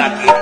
তাকিয়ে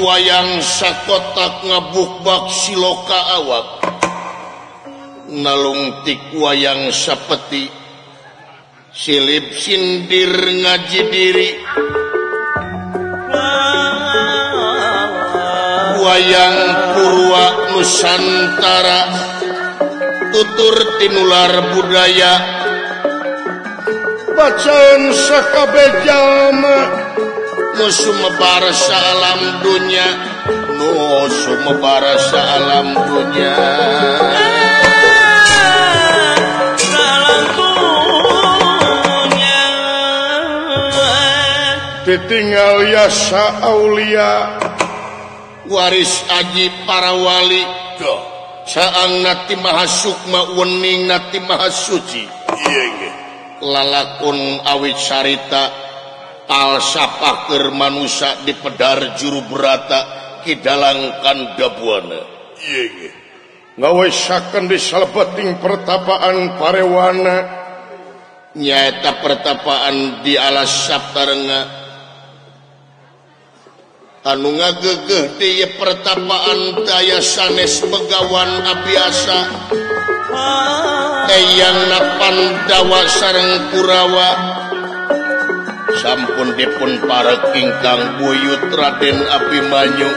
wayang sakotak ngabukbak siloka awak. Nalungtik wayang sapeti. Silip sindir ngaji diri. Wayang purwa Nusantara. Tutur tinular budaya. Bacaan sakabeh jalma. musuhmebara alam dunya musuhmebara alam dunya ditinggal yasa Aulia. Waris Aji para wali ke saang nati maha Sukma wening nati maha suci. Lalakun awit syarita alsapa manusia di pedar juru berata Kidalangkan dabuana ngawesakan di salebeting pertapaan parewana. Nyata pertapaan di alas Sabtarenga anu ngagegeh di pertapaan daya sanes begawan abiasa. Ah. Eyang napan dawa sarang kurawa. Sampun dipun para ingkang buyut Raden Abimanyu.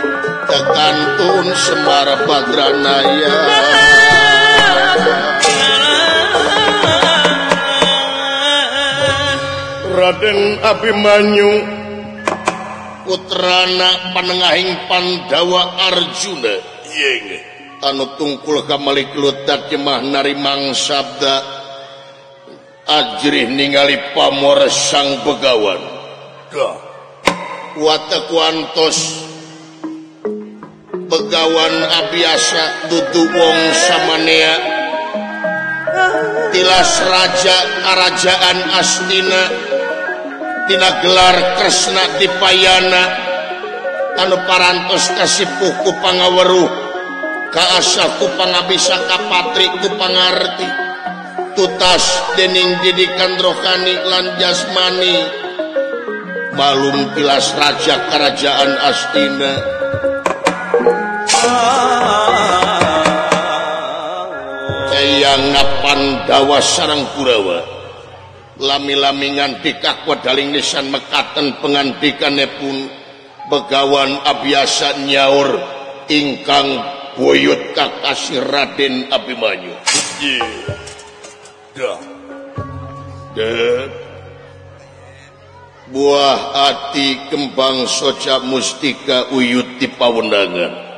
Tekantun Semar Badranaya. Raden Abimanyu. Putrana panengahing Pandawa Arjuna. Yeng. anu tungkul kamalik lutat jemah narimang sabda ajrih ningali pamor sang begawan. Watos begawan abiasa dudu wong samanea. Tilas raja kerajaan astina tina gelar kresna dipayana anu parantos kasipuh ku pangaweruh kaasa ku pangabisa kapatri ku pangarti. Tutas dening didikan rohani lan jasmani. Malum tilas raja kerajaan Astina. Eyang ngapan dawa sarang Kurawa. Lami-lamingan dikakwa daling nisan mekaten pengantikannya pun begawan abiasa nyaur ingkang buyut kakasih Raden Abimanyu. Ye. buah hati kembang soca mustika uyuti Pawendangan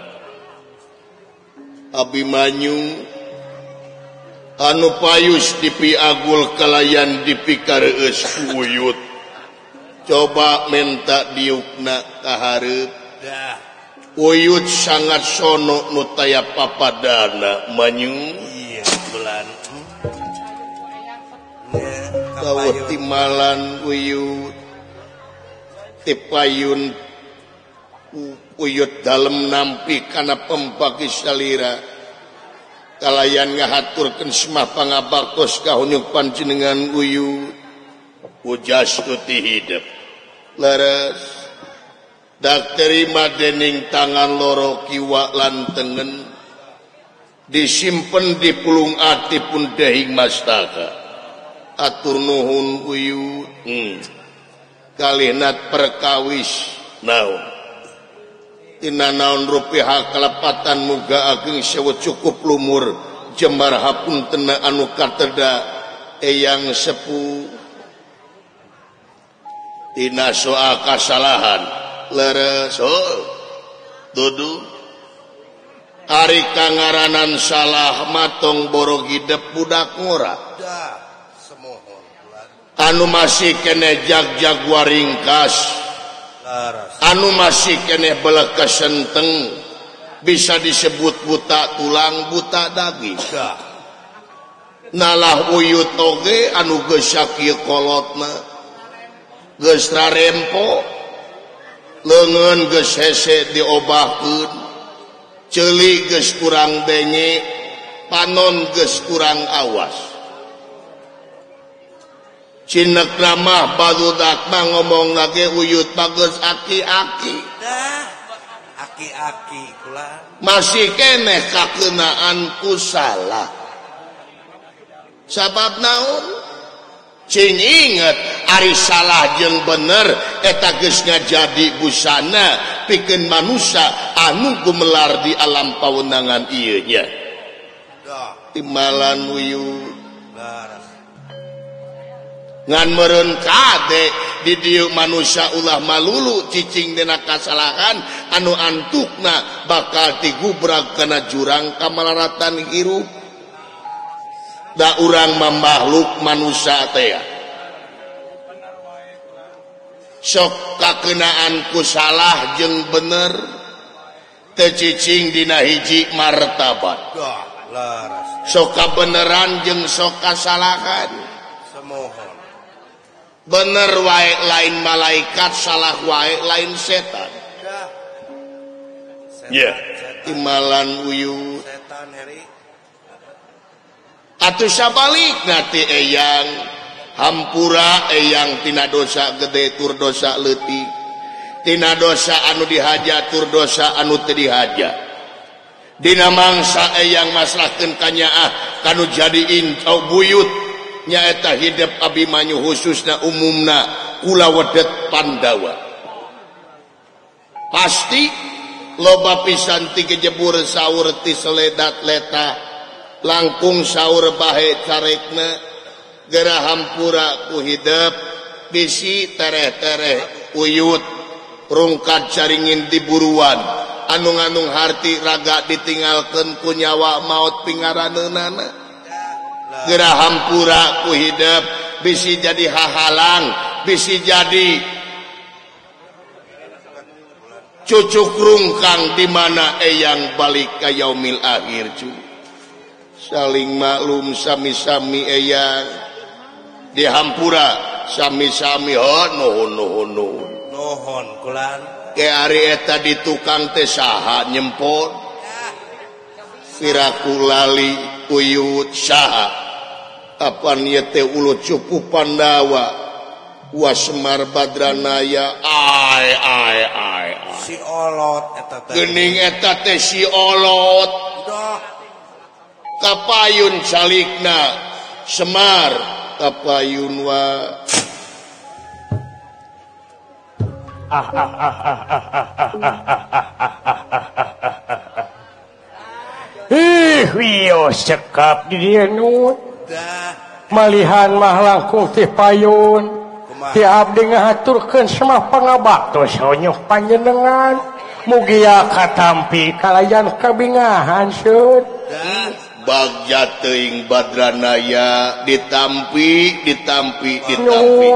Abimanyu anu payus tipi Agul kalayan dipikar uyut. Coba minta diukna kaharep uyut sangat sono nutaya papadana manyu. Iya bulan. timalan uyut. Tipayun uyut dalam nampi karena pembagi salira. Kalayan ngahaturkan semah pangabakos kahunyuk panjenengan uyut. Ujas tuti hidup. Leres. Dak terima dening tangan loro kiwa lan tengen. Disimpen di pulung ati pun dehing mastaka. atur nuhun uyu hmm. kalinat perkawis. Naon? Tina naon rupiah kelepatan muga ageng sewa cukup lumur. Jembar hapun tena anu kateda eyang sepu. Tina soal kasalahan. Leres oh. dudu. Ari kangaranan salah matong borogi budak ngora. Da. anu masih kene jag-jaguar ringkas. Anu masih kene beleka senteng. Bisa disebut buta tulang buta daging. Nalah uyu toge anu gesak kolotna. Geus rempo lengan geus hese diobahkeun. Ceuli geus kurang denge panon geus kurang awas. Cinek ramah padudak mah ngomong lagi uyut bagus aki-aki. Aki-aki kula. Masih keneh kakenaan ku salah. Sabab naon? Cing inget ari salah jeung bener eta geus ngajadi busana pikeun manusia anu gumelar di alam pawenangan ieu nya. Timbalan uyut. ngan kade kadek didiu manusia ulah malulu cicing dina kasalahan anu antukna bakal digubrak kena jurang kamalaratan hirup. Da urang makhluk manusia teh sok kakenaanku salah jeng bener tecicing dina hiji martabat. Sok beneran jeng sok kasalahan. bener wae lain malaikat salah wae lain setan. Yeah. Imalan Uyu atuh sabalik nanti eyang. Hampura eyang tina dosa gede tur dosa leutik tina dosa anu dihaja tur dosa anu teu dihaja. Dina mangsa eyang maslahkeun kanya ah kanu jadiin cau buyut. nyaeta hidup Abimanyu khususnya umumna kula wedet Pandawa. Pasti loba pisanti kejebur sahur ti seledat leta langkung sahur bahe carekna gerah hampura ku hidup bisi tereh-tereh uyut rungkat caringin diburuan anung-anung harti raga ditinggalkan kunyawa maut pingaranunana gerah hampura ku hidup. Bisi jadi hahalang bisi jadi cucuk rungkang di mana eyang balik ka yaumil akhir cu. Saling maklum sami-sami eyang. Di hampura sami-sami ho nuhun nuhun nuhun nuhun kulan. Ke ari eta di tukang teh saha nyempot. Firaku lali. uyut Syah apa niete ulu cupu Pandawa wa Semar Badranaya ai ai ai si olot eta teh geuning eta teh si olot kapayun calikna Semar kapayun wa ah ah ah ah ah ah ah ah ah ah ah cekap malihan ti payun. Tiap di ngaturkan semah pengabatusnyuh panjenengan. Mugia katampi kalayan kabingahan Syud bagja teing badranaya ditampi ditampi ditampi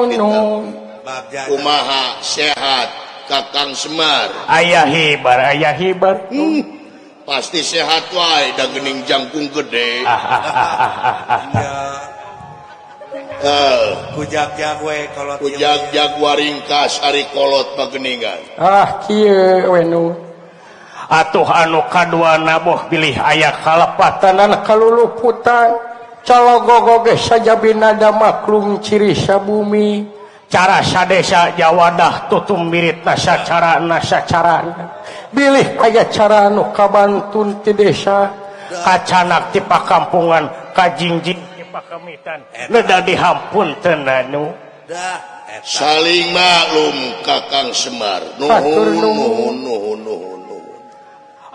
kumaha? Sehat kakang Semar. Ayah hibar ayah hibar. Hmm. pasti sehat wa dan gening jangkung gede. Hujak eh. hujak Jaguar ringkas Arikolot pageningan ah atuh anu kadua naboh pilih ayah kalepatanan kaluluputan. Cologogoge saja binada maklum ciri sabumi. Cara sadesa Jawadah tutum mirit nasa cara nasa carana. bilih aya cara nukabantun ti desa kacanak ti pakampungan kajingjing ti pakamitan. Leda dihampun tenanu saling maklum kakang semar. Nuhun nuhun. nuhun nuhun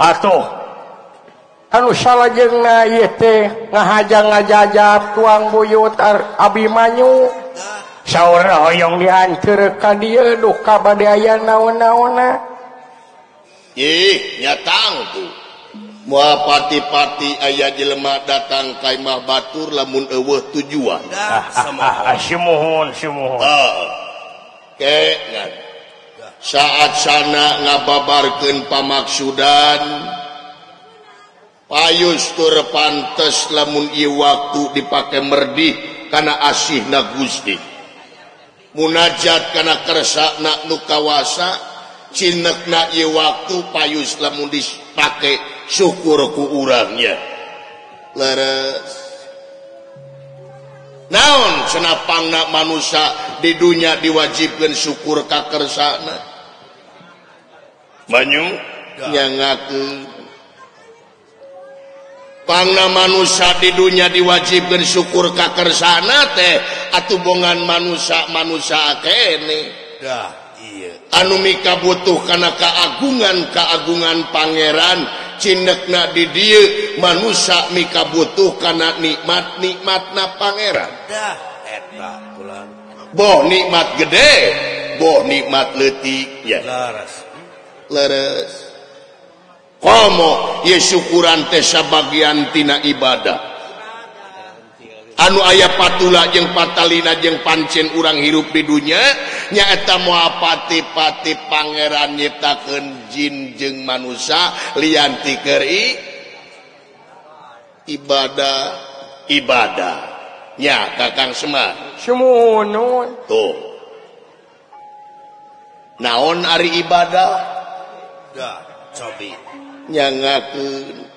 atuh. Anu salajeng na ieu teh ngahajang ngajajab tuang buyut abi manyu saura hoyong dihancur ka dieu duka badaya naon-naonna nyatangku muapati-pati ayah di lemak datang Kaimah Batur lamun eueuh tujuan. Ah, ah, ah, Saat sana ngababarkan pamaksudan payus tur pantes lamun I waktu dipakai merdih karena asih na Gusti. Munajat karena kersak nak nukawasa Cinekna ye waktu payus lamun dipakai syukur ku urangnya. Leres. Naon senapangna manusia di dunia diwajibkan syukur kakersana. Banyu nyangakeun. Pangna manusia di dunia diwajibkan syukur kakersana teh atubongan manusia manusia kene. Dah. anumika butuh karena keagungan keagungan Pangeran. Cindekna didil manusia Mika butuh karena nikmat nikmatna Pangeran Bo nikmat gede Bo nikmat letik ya. Leres komo ye Yesukuran Tesa bagiantina ibadah. anu aya patula jeung patalina jeung pancen urang hirup di dunia nyaeta moal pati-pati Pangeran nyiptakeun jin jeung manusia lianti keri ibadah ibadah nya kakang semar. Semono tuh. Naon ari ibadah? Dah cobi. Nyangakeun.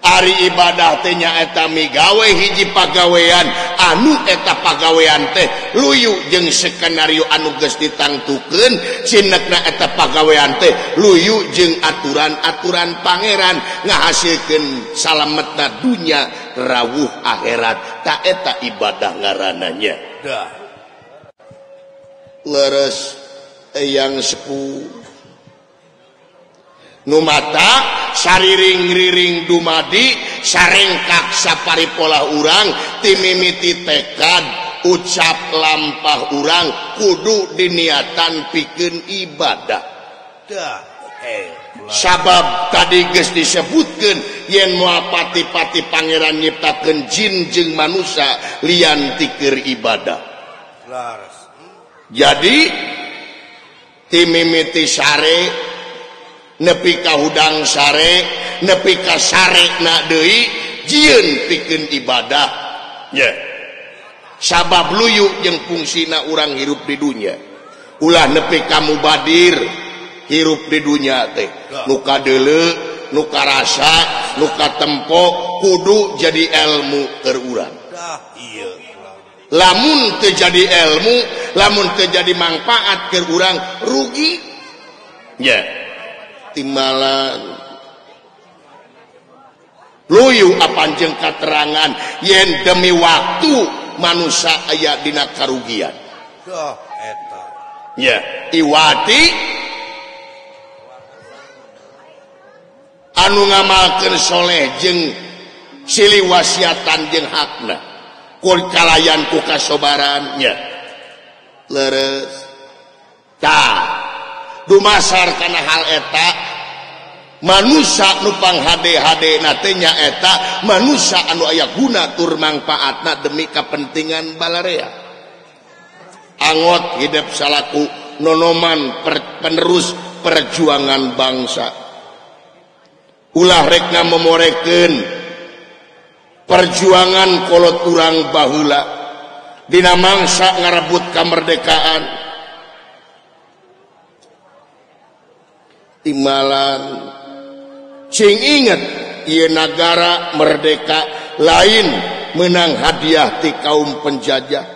Ari ibadah tehnya etami gawei hiji pagawean. Anu eta pagawean teh luyu jeung skenario anuges ditangtuken sinekna eta pagawean teh luyu jeung aturan-aturan Pangeran ngahasilkan salametna dunya rawuh akhirat. Taeta ibadah ngarananya. Leres yang sepuh. numata sariring-riring dumadi sarengkak sapari pola urang timimiti tekad ucap lampah urang kudu diniatan piken ibadah. Sabab tadi guys disebutkan yen muapati-pati Pangeran nyiptakan jinjeng manusia lian tikir ibadah. Jadi timimiti sare nepi ka hudang sare nepi ka sare na deui jieun pikeun ibadah. Ya. Sabab luyu jeung fungsina urang hirup di dunya. Ulah nepi ka mubadir hirup di dunya teh. Nu kadeule nu karasa nu katempo kudu jadi ilmu keur urang. Lamun teu jadi ilmu lamun teu jadi manfaat keur urang rugi. Ya. yeah. timbalan. Luyu apanjeng katerangan yen demi waktu manusia ayat dina karugian. Oh, ya yeah. iwati. Anu ngamalkan soleh jeng sili wasiatan jeng hakna. Kul kalayan ku kasobaran nya leres. Ta dumasar karena hal eta manusia nupang HDHD natenya eta manusia anu aya guna tur manfaatna demi kepentingan balarea. Angot hidup salaku nonoman per, penerus perjuangan bangsa. Ulah rekna memoreken perjuangan kolot urang bahula. Dina mangsa ngarebut kemerdekaan timbalan sing inget ia negara merdeka lain menang hadiah di kaum penjajah.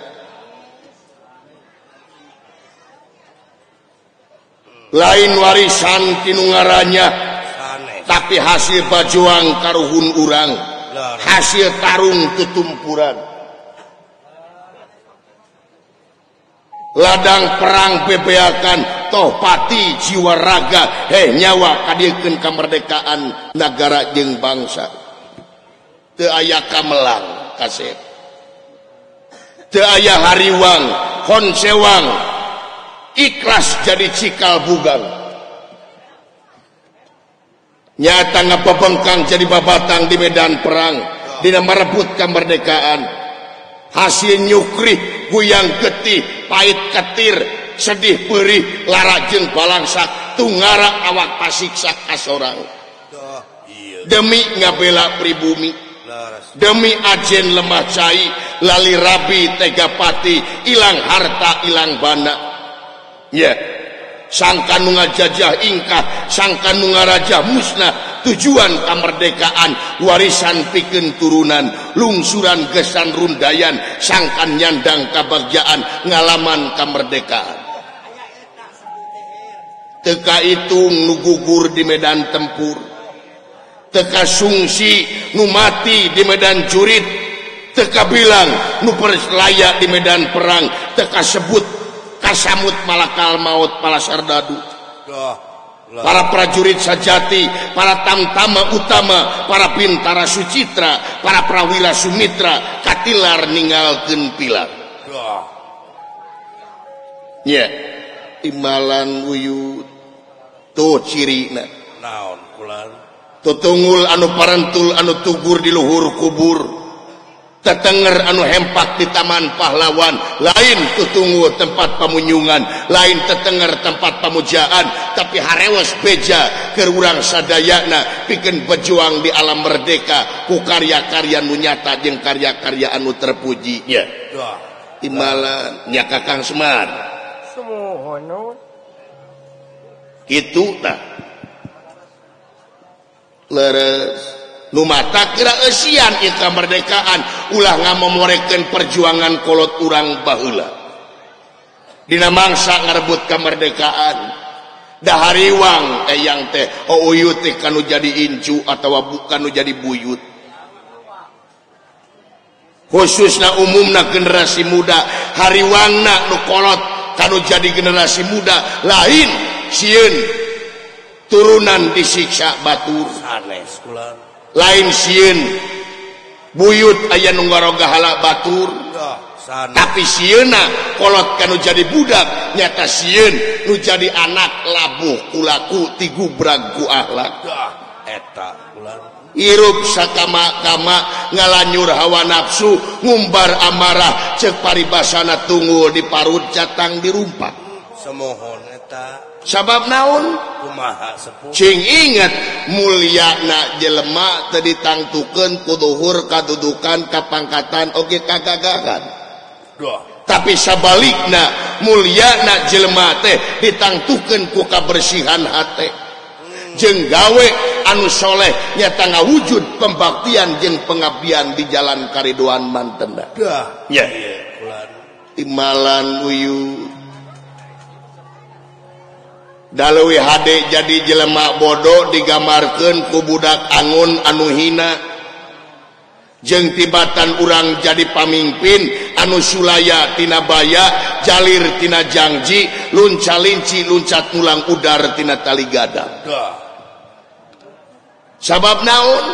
Lain warisan tinungaranya tapi hasil bajuang karuhun urang. Hasil tarung tutumpuran ladang perang bebeakan tohpati jiwa raga. He nyawa kadirkan kemerdekaan negara jeng bangsa. Teu aya kamelang kasep. Teu aya hariwang konsewang ikhlas jadi cikal bugang. Nyata ngapepengkang jadi babatang di medan perang dina merebut kemerdekaan hasil nyukri guyang getih pahit ketir sedih perih larajeng balangsa tunggara awak pasiksa kasorang. Demi ngabela pribumi demi ajen lemah cai lali rabi tegapati ilang harta ilang bana. Ya yeah. sangkan nu jajah ingkah sangkan nu raja musnah tujuan kemerdekaan warisan piken turunan lungsuran gesan rundayan sangkan nyandang kebahagiaan ngalaman kemerdekaan teka itu nugugur di medan tempur. Teka sungsi numati di medan jurid teka bilang nu layak di medan perang. Teka sebut kasamut malakal maut pala sardadu para prajurit sajati para tamtama utama para pintara sucitra para prawira Sumitra katilar ninggalkeun pilar ya timalan Wuyu tuh ciri naon tutungul anu parantul anu tugur di luhur kubur. tetenger anu hempak di taman pahlawan. Lain tutunggu tempat pemunyungan lain tetenger tempat pamujaan. Tapi harewas beja ke urang sadayana bikin pejuang di alam merdeka. Ku karya-karya nu nyata jeung karya-karya anu terpujinya imalan nya kakang semar. Itu tak leres. Numata kira ika kemerdekaan ulah ngamomoreken perjuangan kolot urang bahula. Dina mangsa ngarebut kemerdekaan dahariwang eh, eyang teh oh, Ouyuti kan jadi incu atau bukan jadi buyut. Khususnya umumna generasi muda hariwangna nu kolot kanu jadi generasi muda. Lain sieun turunan disiksa batur. Sanes lain siun buyut aya ayah nunggarogahala Batur. Sana. tapi siuna kolot kanu jadi budak nyata siun nu jadi anak labuh kulaku tigu bragu akhlak eta irup sakama-kama ngalanyur hawa nafsu ngumbar amarah cek paribasana tunggul di parut catang dirumpak semohon eta. sabab naon? Cing inget mulia na jelemak tadi tangtukan kuduhur kadudukan kapangkatan oke kagagagan. Tapi sabalikna mulia na jelema teh ditangtukan ku kabersihan hati jeng gawe anu soleh nyata ngawujud pembaktian jeng pengabdian di jalan karidoan mantenda dah. Ya, ya. timalan uyu. Dalwi HD jadi jelemak bodoh digamarkan ku budak Angun anu hina. Jeng tibatan urang jadi pamimpin anu Sulaya Tinabaya Jalirtina Janji lunca linci luncat pulang udartina tali gada sabab naon?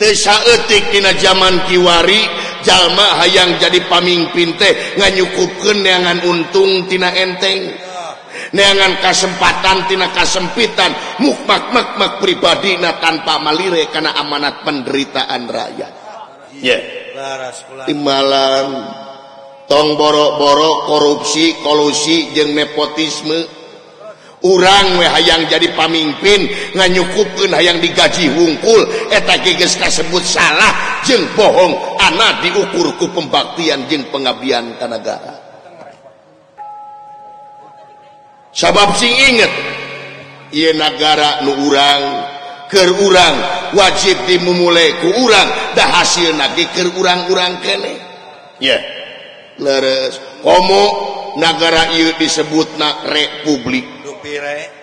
Tesaetiktina zaman Kiwari Jalma hayang jadi pamimpin teh nganyukupkan neangan untung Tina enteng. neangan kasempatantina kasempitan. Pribadi pribadina tanpa malire karena amanat penderitaan rakyat. Ya. Di timbalan tong boro-boro korupsi kolusi jeung nepotisme. Urang we hayang jadi pamimpin nganyukupkeun hayang digaji wungkul. Eta geus kasebut salah jeung bohong. Ana diukur ku pembaktian jeung pengabdian ka negara. sabab sing inget ia negara nu urang keur urang wajib dimulai ku urang dah hasil ge keur urang-urang kene. Ya yeah. leres. Komo negara ieu disebut na republik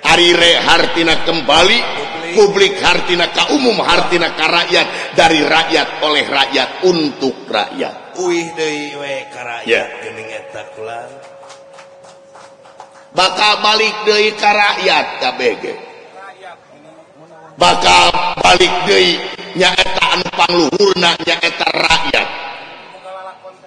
hari re hartina kembali publik. hartina ka umum hartina ka rakyat dari rakyat oleh rakyat untuk rakyat. Uih deui we ka rakyat yeah. eta eta bakal balik deui ka rakyat KBG. Bakal balik dari nyaeta pangluhur nyaeta rakyat.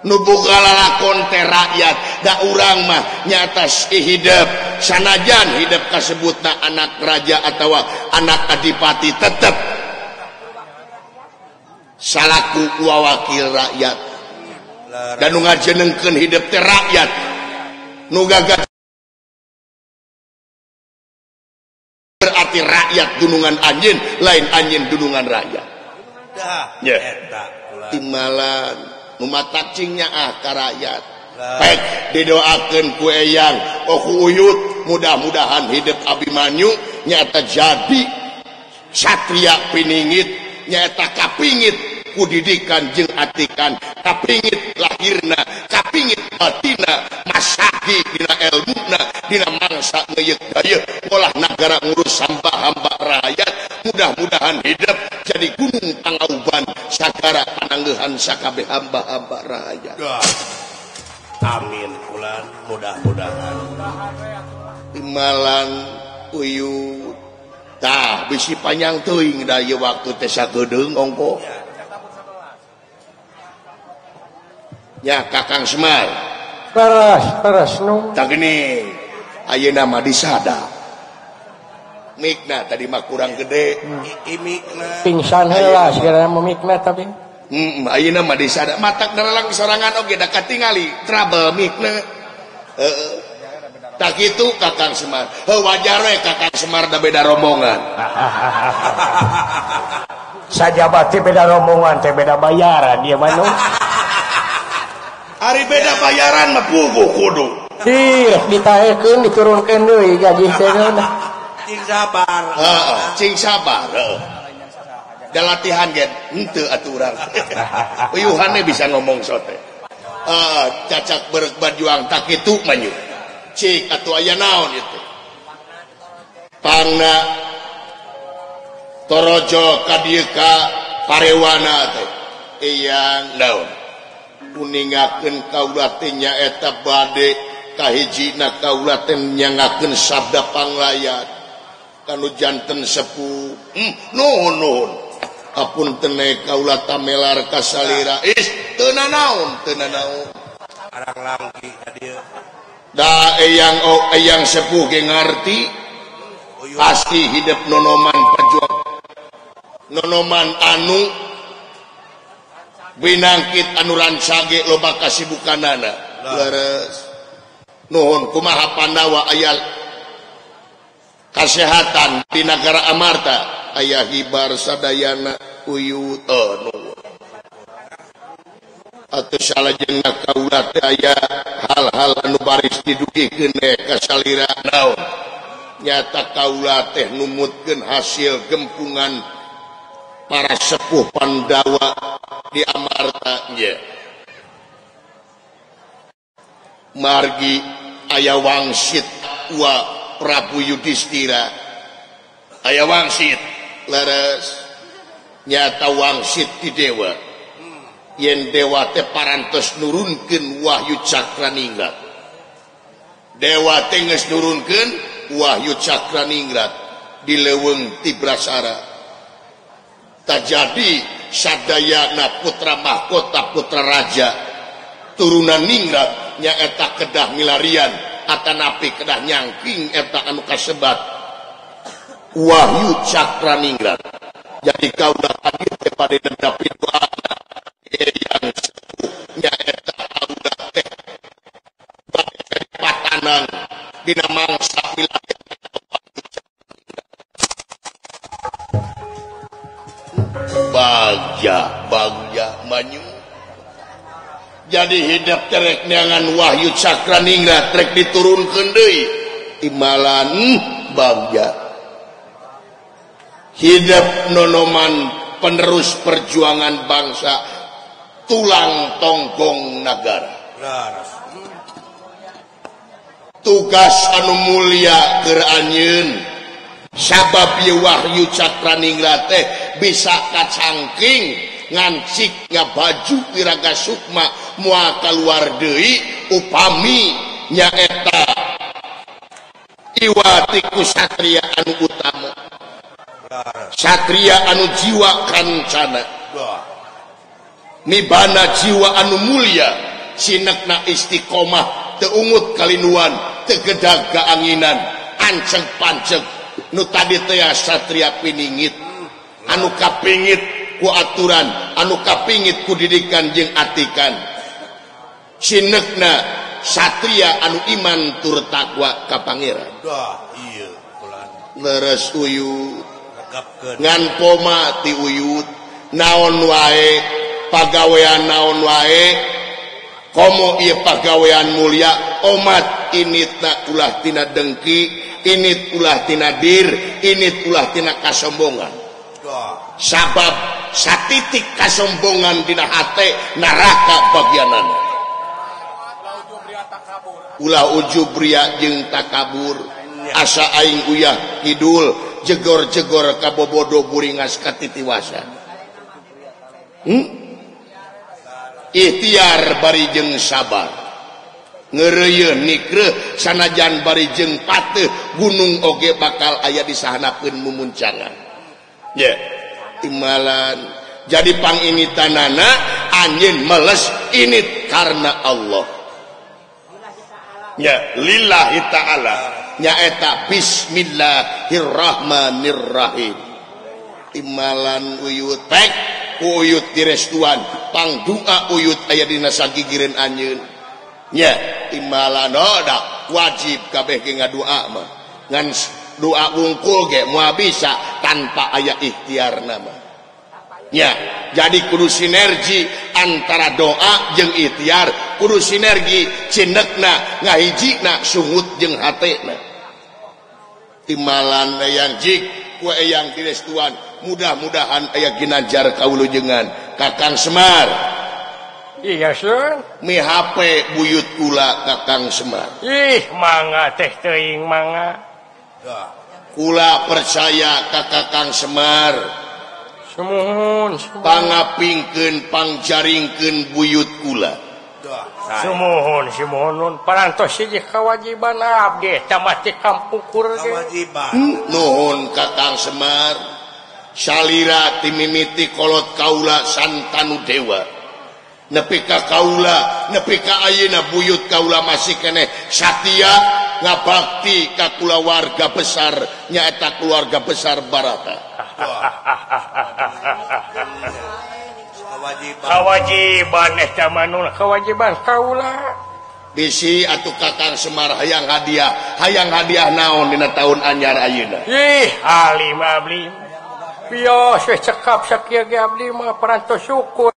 Nubugalakon teh rakyat da urang mah nyatas hidup sanajan hidup kasebut na anak raja atau anak adipati tetep. Salaku wawakil rakyat. Dan jenengken hidup teh rakyat. Nugaga berarti rakyat gunungan anjin lain anjin gunungan rakyat. Timbalan umat takcingnya ah ka rakyat. Baik didoakan kue yang oku oh, uyut mudah-mudahan hidup Abimanyu nyata jadi. Satria piningit nyata kapingit. kudidikan jeung atikan. Kapingit lahirna kapingit batina masahi dina elmuna dina mangsa ngeyek daya. Olah negara ngurus sampah hamba rakyat mudah-mudahan hidup jadi gunung pangauban sagara pananggehan sakabeh hamba-hamba rakyat. Amin ulan. Mudah-mudahan. Imalan uyu tah bisi panjang tuing daya waktu tesa gedung ongko. Ya. ya Kakang Semar paras paras nu. Tak gini ayeuna mah disada. Mikna tadi mah kurang gede. Hmm. I, mikna. Pingsan heula sigana mah mikna tapi. Hmm, ayeuna mah disada. Matak dalang sorangan oge da katingali. Trouble mikna. Heeh. Uh, tak itu Kakang Semar heuh wajar we Kakang Semar da beda rombongan. Saja bati beda rombongan teh beda bayaran dia mah hari beda bayaran mepugu kudu. Sir ditaekeun diturunkeun deui gaji senior cing sabar. Heeh. Cing sabar da latihan ge henteu aturan uyuhannya bisa ngomong sote. Uh, cacak berek bajuang tak itu manyu cik atau aya naon itu? Pangna torojo kadieka parewana teh. Iya naon? kuningaken kaulatinya eta badde kahijina kaulatennyagaken sabda panglayat kanu jantan sepuh hmm, nuhun nuhun. Apun tene kaula tamelar kasalira. Is tena naon tena naon. Arang langki hadieu da eyang oh eyang sepuh ge ngarti pasti hidup nonoman pejuang. Nonoman anu binangkit anuran sage loba kasibukanana. Nuhun kumaha Pandawa ayat kesehatan di negara Amarta. Ayah hibar sadayana uyu oh, atau salah jengna kaulat aya hal-hal anu baris didugikeun ka kasalira naon. Nyata kaulat teh numutkeun hasil gempungan para sepuh Pandawa di Amartanya margi aya wangsit wa Prabu Yudhistira. Aya wangsit leres nyata wangsit di dewa. Yen dewa teh parantos nurunkeun wahyu cakraningrat. Dewa teh geus nurunkeun wahyu cakraningrat di leuweung tibrasara. jadi sadayana Putra mahkota Putra Raja. Turunan ningrat nyaeta kedah milarian Atanapi kedah nyangking eta anu kasebat. Wahyu Cakra ningrat. Jadi kau dah hadir kepada denda pintu Allah yang nyaeta audah teh. Patana dina mangsa jadi hidup terek neangan Wahyu Cakraningra trek diturun deui imalan bagja hidup nonoman penerus perjuangan bangsa tulang tongkong negara. Tugas anu mulia keanyun sabab Wahyu Cakraningra teh bisa kacangking. ngancik nga baju Wiraga Sukma muata luar deui upami nyaeta Iwatiku Satria anu utama. Satria anu jiwa kancana. Nibana jiwa anu mulia sinekna istiqomah teungut kalinuan tegedag keanginan anceng panceng nu tadi teas Satria piningit anu kapingit. ku aturan anu kapingit ku didikan jeung atikan sinekna Satria anu iman tur takwa ka Pangeran. Leres uyut. Ngan poma ti uyut. Naon wae pagawean naon wae. Komo ieu pagawean mulia omat initna ulah tina dengki init ulah tina dir init ulah tina kasombongan. Sabab satitik kasombongan dina hate neraka bagianan Ula ujubria jeung takabur. Asa aing uyah Kidul jegor-jegor kabobodo buringas katitiwasa. Hmm? ikhtiar bari jeung sabar. Ngereye nikre sanajan bari jeung pateh gunung oge bakal aya disahanakeun mumuncangan. Ya yeah. timalan jadi pang ini tanana anjing meles ini karena Allah. Ya lillahi ta'ala. Nyaeta bismillahirrahmanirrahim. Timalan uyut tek uyut direstuan pang doa uyut aya dina sagigireun anjeun. Nya timalan oh, wajib kabeh ge ngadua mah. Ngan doa wungkul ge moal bisa tanpa aya ikhtiar nama. Ya jadi kudu sinergi antara doa jeng ikhtiar kudu sinergi cinekna ngahijina sungut jeng hatena timalan yang jik kue yang tires mudah-mudahan ayah ginajar kaulu jengan. Kakang semar. Iya sur mi HP buyut kula kakang semar. Ih manga teh teing manga Kula percaya kakakang Semar. Pangapingken pangjaringken buyut kula. Sumohon Simonon parantos siji kawajiban abdi tamati kampukur kawajiban. Nuhun kakang Semar. Salira timimiti kolot kaula santanu dewa. Nepi ka kaula nepi ka ayeuna buyut kaula masih keneh Satya. ngabakti ka warga besar nyaeta keluarga besar Barata. Kewajiban kewajiban Kaula. Bisi atau Kakang Semar hayang hadiah hayang hadiah naon dina tahun anyar Ayeuna? Ih alim abli. Piyo, cekap sakit abdi mah perantos syukur.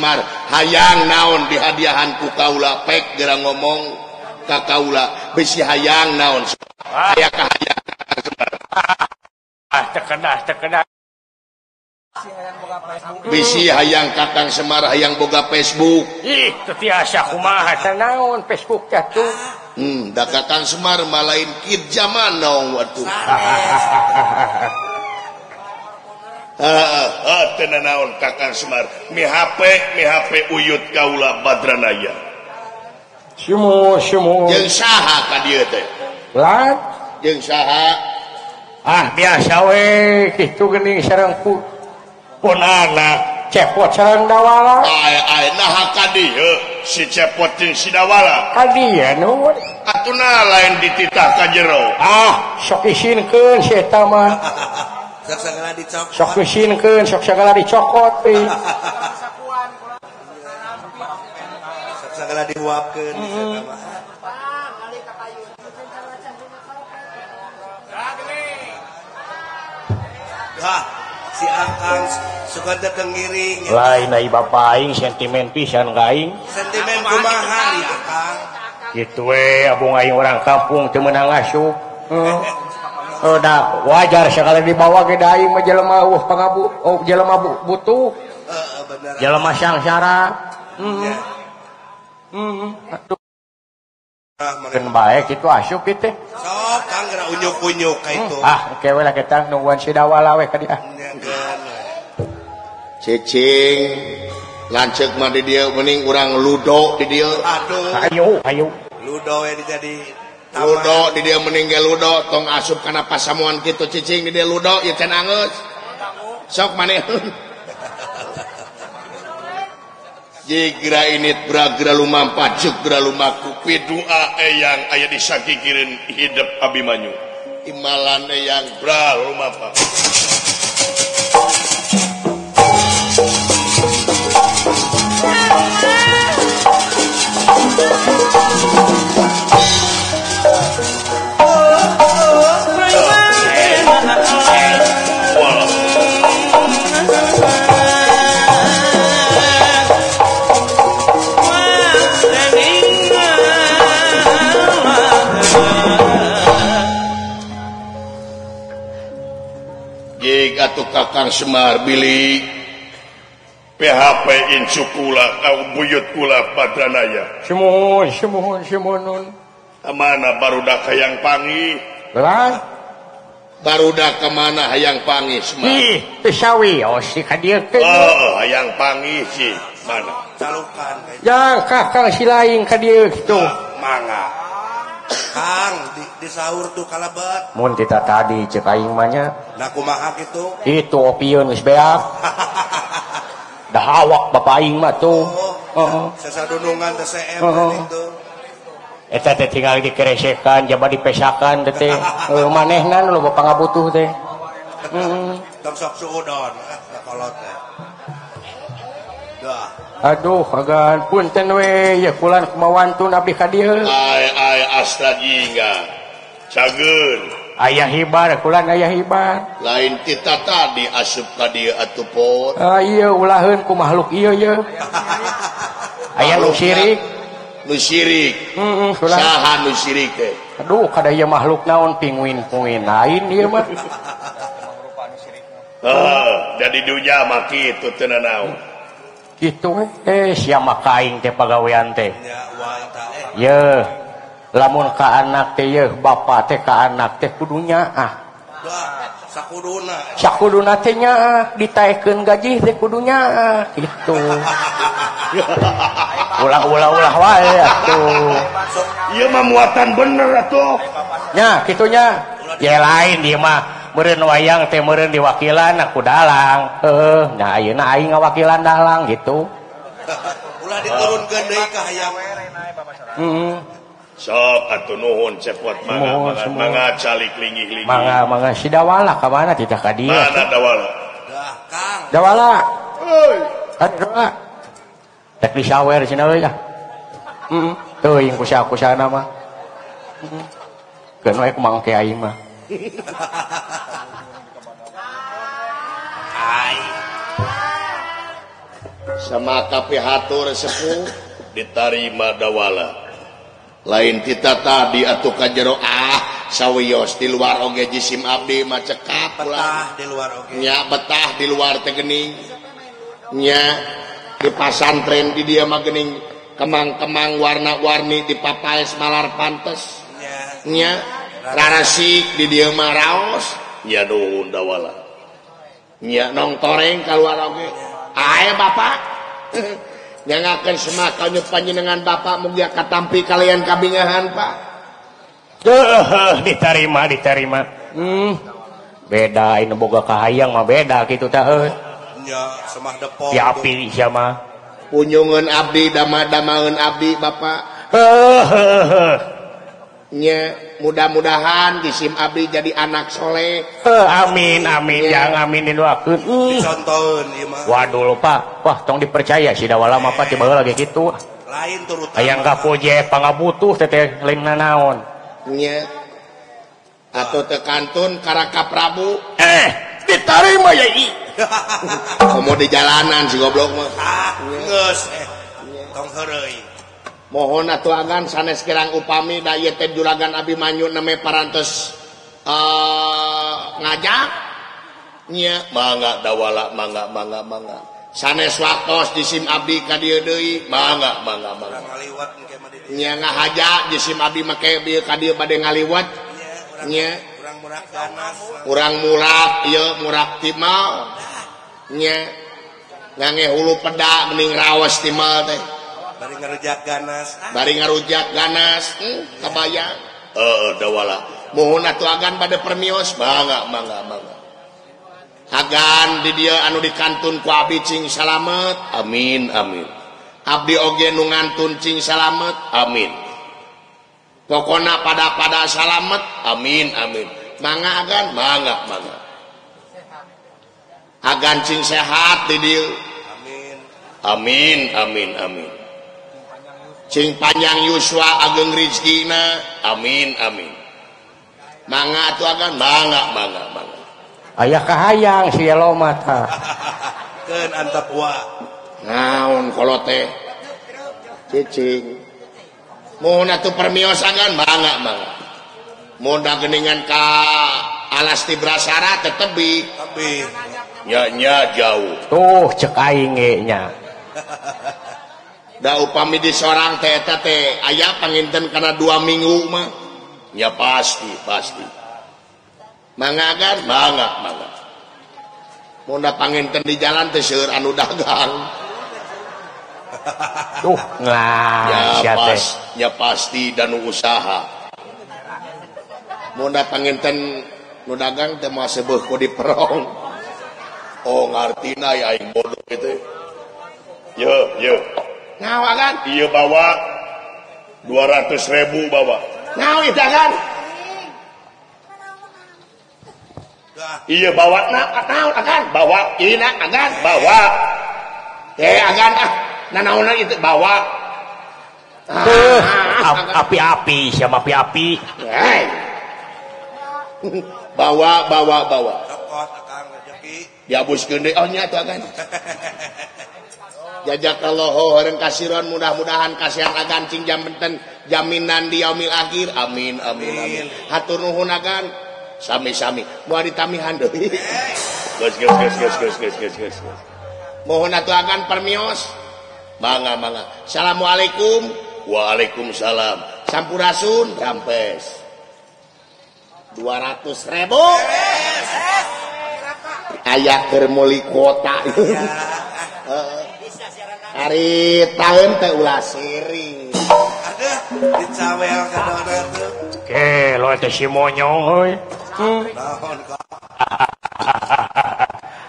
Semar hayang naon dihadiahan ku kaula? Pek geura ngomong ka kaula bisi hayang naon? Aya ka hayang. Ah tekenah tekenah bisi hayang kakang Semar hayang boga Facebook. Ih tetiasa kumaha naon Facebook jatuh hmm da kakang Semar malain kid zaman naon waktu Ah, ah, naon kakang Semar mi HP mi HP uyut kaula Badranaya. Semua semua jeung saha ka dieu teh? Lah jeung saha? Ah biasa we kitu geuning sareng ku. Ponana cepot sareng dawala. Ay ay nah ka dieu si cepot jeung si dawala. Ka dieu nu atuna lain dititah ka jero ah sok isinkeun si eta mah. sok mesinkeun sok sagala dicokot euy sok sagala dihuapkeun mm -hmm. Hah, si Akang suka datang ngiring Lain ai bapak aing sentimen pisan ka aing Sentimen kumaha ya Akang? Kitu we eh, abung aing orang kampung teu meunang asup. Heeh. udah wajar sekali dibawa ke dai jelema uh pangabu oh jelema bu, butuh uh, jelema syangsara mm. yeah. mm. Ken baik itu asup itu. Sok kang geura unyuk-unyuk ka itu. Mm. Ah, oke okay, lah kita nungguan si dawala we ka dia. Cicing lanceuk mah di dieu mending urang ludo di dieu. Aduh. Ayo, ayo. Ludo we jadi Ludo di dia meninggal Ludo tong asup karena pasamuan gitu cicing di dia Ludo ya can angus sok mana Jigra ini beragra lumampa jugra lumaku. Pidua eyang ayah disakikirin hidup Abimanyu. Imalan eyang bra lumampa Thank atuh kakang Semar Billy PHP insukula kau buyut kula padranaya semuhun semuhun semuhun kemana barudak hayang pangi? Lah? Barudak kemana hayang pangi Semar? Ih pisawi oh si kadir oh, oh hayang pangi si. Mana? Calukan. Yang kakang si lain kadir dieu nah, manga Kang di, di sahur tuh kalabat. Mun kita tadi cek aing mah nya. Nah kumaha kitu? Itu opieun geus beak. Dah awak bapak aing mah tuh. Heeh. Oh, oh. oh, oh. Sasadunungan teh seem oh, oh. itu. Eh, Eta teh tinggal dikeresekan, jaba dipesakan teh teh. Eueuh manehna nu bapak ngabutuh teh. Heeh. Tong sok suudon kolot teh. Aduh, agan punten we, ya kulan kumawantun abdi ka dieu. Astrajingga cager ayah hibar kurang ayah hibar. Lain kita tadi asup tadi atuh pot. Ah, Ulahan ku makhluk iya ya aya lu sirik. lu sirik. Mm -mm, sahan lu sirik eh. aduh kada ieu makhluk naon pinguin pinguin lain ieu mah. Heeh, jadi dunya mah kitu teu naon. Kitu eh sia mah teh pagawean teh. Ya, eh. Ye. lamun ka anak teh bapak teh ka anak teh kudunya ah. Sakuduna sakuduna teh nyaah ditaekeun gaji teh kudunya ah. Gitu. Ulah ulah ulah wae ah, atuh ieu mah muatan bener ah, atuh nya kitunya ya lain dia mah meureun wayang teh meureun diwakilan aku dalang. Heeh nya ayeuna aing ngawakilan dalang gitu. Ulah diturunkeun deui ka hayang heeh mm-hmm. sok atau nuhun cepot mangga mangga, semua. mangga calik linggih linggih Mangga mangga si Dawala ka mana tidak ka dieu? mana dawala Dah, Kang. Dawala, euy atuh. Rek di sawer cenah we ya. Heeh, teuing kusaha-kusahana mah. Heeh. Keun we kumaha ke aing mah. Ai. sama kapi hatur sepuh ditarima dawala lain kita tadi atau ka jero ah sawwiyos di luar oge jisim Abdi macekap lah. Di luar nya betah di luar tegeningnya di pasantren di dia magening kemang-kemang warna-warni di papaes malar pantesnya rarasik di dia maraos ya duhun dawala nya nong toreng keluar oge ae bapak. yang akan semakannya panjenengan Bapak mugia katampi kalian kabingahan Pak. Duh, diterima diterima. Hmm. beda ini boga kahayang mah beda gitu tahu ya semah depok ya api mah. kunjungan abdi dama-damaeun abdi Bapak. Hehehe mudah-mudahan disim Abdi jadi anak anaksholeh amin amin yang amin Waduh lupa. Wah tong dipercaya si dawala mah apa tiba lagi gitu. Lain turut ayaang kapojepangga butuh naon atau tekantun Karaka Prabu. Eh diterima ya kamu di jalanan si goblok mah. Ah, eh. Tong mohon atuangan sanes kirang upami Dayten juragan Abimanyu nama parantes uh, eh, ngajaknya mangga dawala mangga mangga mangga sanes watos di SIM Abdi deui mangga mangga mangga. manganya nga mah di SIM abdi make Urang murak. Urang mulak ieu murak timbal. Enya. ngange hulu peda mending rawas timal teh Bari ngarejak ganas bari ngarujak ganas ah. hmm, kebaya eh uh, dawala. Mohon atuh agan pada permios. Bangga bangga bangga. Agan di dia anu dikantun ku abdi cing salamet. Amin amin. Abdi oge nu ngantun cing salamet. Amin. Pokona pada pada salamet. Amin amin. Mangga agan. Mangga mangga. Agan cing sehat di dia amin. Amin amin amin. Cing panjang Yuswa Ageng Rizkina amin amin. Mangga tu akan mangga mangga mangga. Ayah kahayang si lo mata. Keun antap wa. Naon kalau teh cicing. Mau atuh permios akan mangga mangga. Mau geningan ka alas di brasara tetebi tapi nya nya jauh. Tuh cek aingnya eh, da upami di seorang teta teh ayah panginten karena dua minggu mah. Ya pasti pasti. Mangagan? Banget banget Munda panginten di jalan teh seur anu dagang. Tuh nah, ya, pas, ya pasti dan usaha. Munda panginten nu dagang teh mah sebeuh ku di perong Oh ngartina ya aing bodoh itu. Yo yo. ngawagan iya bawa. 200 ribu bawa. Ngaw itu kan? Iya bawa. Na ngaw akan bawa. Ina agan bawa. Eh agan ah nanaonan itu bawa. Eh, ah, api-api. Siapa api-api? Eh. Bawa bawa bawa. Diabus gede oh nyata kan? jajakho kasirron mudah-mudahan kasihan agancing jam benten jaminan diamil akhir. Amin amin amin. Hatur nuhunagan sami-sami. Mau ditamihan mohon akan permios. Manga manga assalamualaikum. Waalaikumsalam. Sampurasun. Rampes. 200 ribu. Ayah kermoli kota Ari tahun teh ulah siring. Ada dicawel ke donor tuh. Oke, lo teh si monyong heuy. Hmm. Naon ka?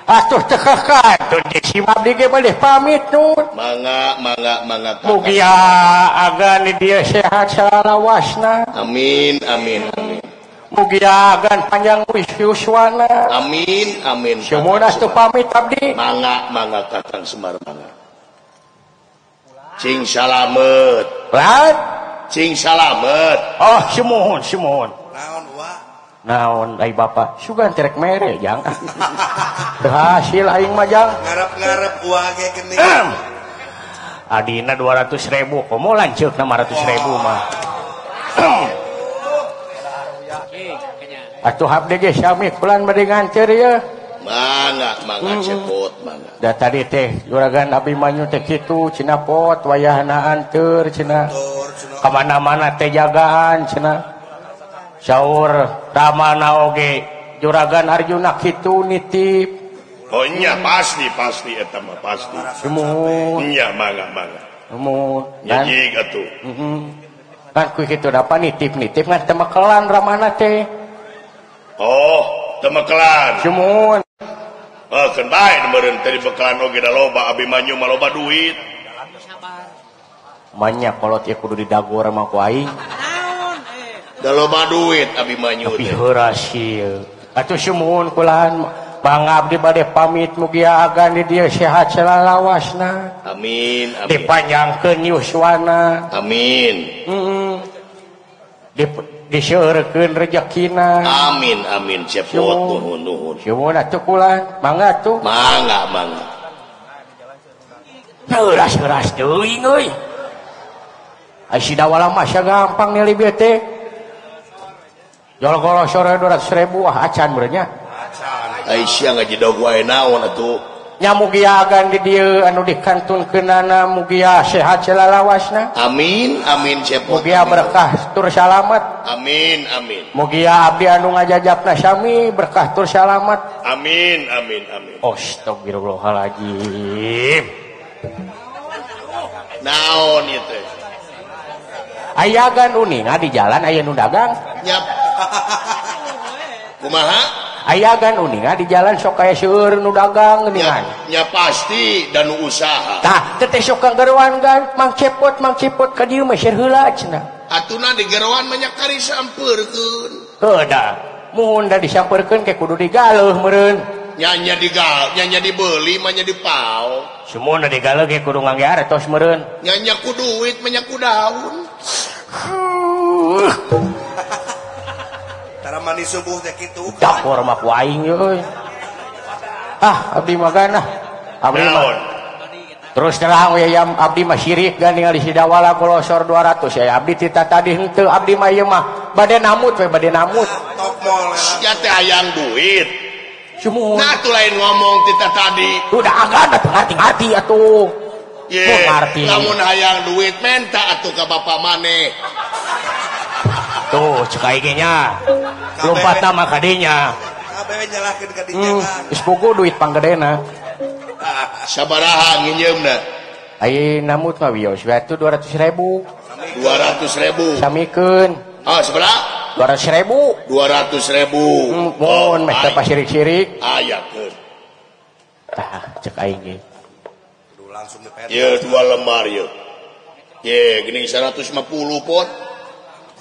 Atuh teh kakak, di si mabdi ge balik pamit nun. Mangga, mangga, mangga. Mugi agan di dia sehat salalawasna. Amin, amin, amin. Mugi agan panjang wiswana. Amin, amin. Semuanya tuh pamit abdi. Mangga, mangga kakang Semar mangga. Cing salamet. Lan? Cing salamet. Oh si mohon Naon wa Naon ai bapak Sugan terek mere jang Berhasil aing mah jang Ngarep-ngarep wa ge geuning Adina 200 ribu Komo lanceuk na 500 ribu mah Atuh hab dege syamik pelan bade ngancer ya mana mancepot mangga da tadi teh juragan Abi Manyu teh kitu Cina pot wayahnaan tur Cina. Kemana-mana teh jagaan Cina. Syaur Ramana oge juragan Arjuna kitu nitip. Oh nya pasti pasti eta mah pasti. Semua nya mangga mangga semua nyik atuh. Heeh kan ku kitu dapat nitip-nitip ngan temekelan Ramana teh. Oh temekelan semua Eh, loba duit. Banyak kalau ti kudu didagu orang eh? Da loba duit Abimanyu atau semun kulahan Bang Abdi badai pamit mugia agan di dia sehat selalu lawasna amin, amin. dipanjangkeun yuswana amin. Mm -mm. Dip disyurkeun rezekina amin amin cepot nuhun nuhun syumun atuh mangga tuh mangga mangga teuras teuras teuing euy. Ai dawala mah sia gampang nilai bieu teh. Jol sore 200 ribu ah acan berenya. Acan. Ai sia ngajedog wae naon atuh. mugiagan didil anu dikantun kenana mugia sehat celalawasna. Amin amin mugia berkah tur salamet amin amin. Mugia abdi anu ngajajak sami berkah tur salamet amin amin amin. Astagfirullahaladzim. Naon itu ayagan uning di jalan ayah nu dagang. Nyap. Kumaha? ayaah kan di jalan sok soka seueur nu dagang ya pasti dan teteh sok geruan kan mang cepot mang cepot ke dia Mesir hatuna di geruan menyakari sampurda muda disampurkan ke kudu digaleuh digaluh nya nya digal nyanya dibeli manya dipau. Semua digaleuh ge kudu nganggar tos nya ku duit menyaku daun. cara mandi subuh teh gitu. Dapur mah ku aing euy. Ah abdi mah ganah abdi mah terus terang we yam abdi mah syirik gan ningali si dawala kolosor 200 ya abdi tita tadi henteu abdi mah ieu mah. Bade namut we bade namut. Ah, Top mall sia teh hayang duit. Cuma nah tuh lain ngomong tita tadi. Udah agak atuh. Hati-hati atuh Yeah. Lamun hayang duit menta atuh ka bapak maneh. tuh cekainya lupa nama kadinya. Hmm, ispuku duit panggedena sabaraha nginjem na? Ayo namut mah bios itu dua ratus ribu. Dua ratus ribu. Samikan ah sebelah dua ratus ribu. Dua ratus ribu. Hmm, Mohon meh tepas sirik-sirik ayakin ah, ah cek aing ye langsung di ya dua lemar ya ya gini 150 pot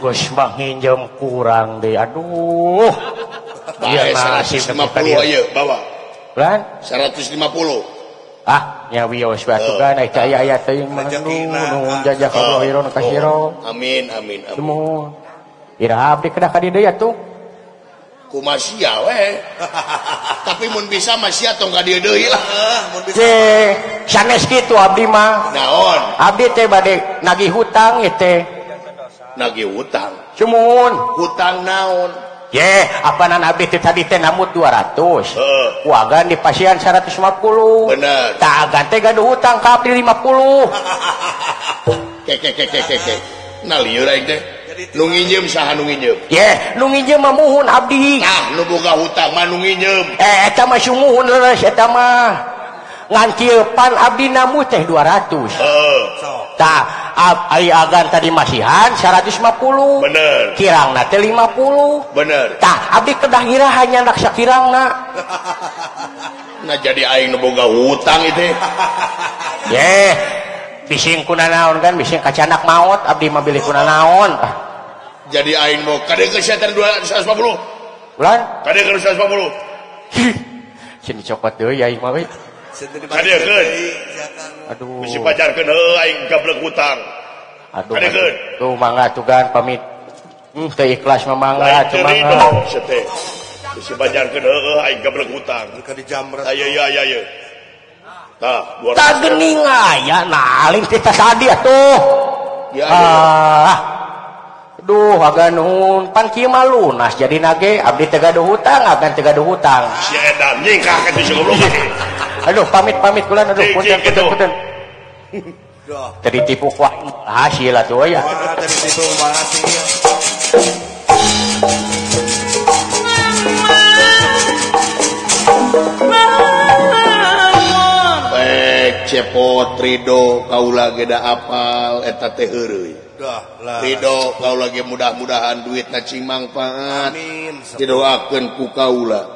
Gusmah nginjem kurang deh. Aduh. Iya nasib bawa. Berang? 150 ah nyawi was batu oh. kan naik caya ayat yang menunggu nunggu jajah kalau hiron kasiro amin amin amin. Semua. Irahab di kedah kadidah ya tuh? Kumasia weh. tapi mun bisa masia tong ka dieu deui lah. Ah, mun bisa. Sanes kitu abdi mah. Naon? Abdi teh bade nagih hutang teh. nagih hutang cumun. Hutang naon? Ye apa na nabi itu tadi teh namut 200 uh. wagan di pasien 150 bener. Tak gante gaduh hutang kapri 50 ke ke ke ke ke ke. Nah liur aing teh. Nu nginjem saha nu nginjem? Ye nu nginjem mah muhun abdi. Ah nu boga hutang mah nu nginjem. Eh eta mah sumuhun leres eta mah. Ngan pan abdi namu teh 200 heeh uh. so. tah agar tadi masihan 150 bener. Kirang 50 bener. Tak Abdi kedahira hanya naksa kirang Nah jadi aing nuboga hutang itu ye bising kuna naon kan bising kacanak maut Abdi memilih kuna naon. Ah. Jadi aing mau kade kesehatan 250 bulan? Kade ke 150 sini copot deh ya aing mah kade ke aduh. Mesti pacar ke aing gablek hutang. Aduh tuh mangga tugan pamit. Hmm teu ikhlas mah mangga cuma sete mesti pacar ke aing gablek hutang. Ka dijamret ayo ayo ayo Tah, dua tak gening aya naling kita tadi atuh. Ya, ah, Duh aga nuhun. Pan kieu mah lunas jadi nage abdi teu gaduh hutang agan teu gaduh hutang. Si edan nyingkah ka goblok. aduh pamit pamit kulan aduh punten punten punten Duh. tadi tipu ku ah, hasil atuh ya. Wah, tadi tipe makasih ya. Pek cepot Rido kaula ge da apal eta teh eureuy Duh, lah. Rido kaula ge mudah-mudahan duit na cing mangfaat Amin. didoakeun ku kaula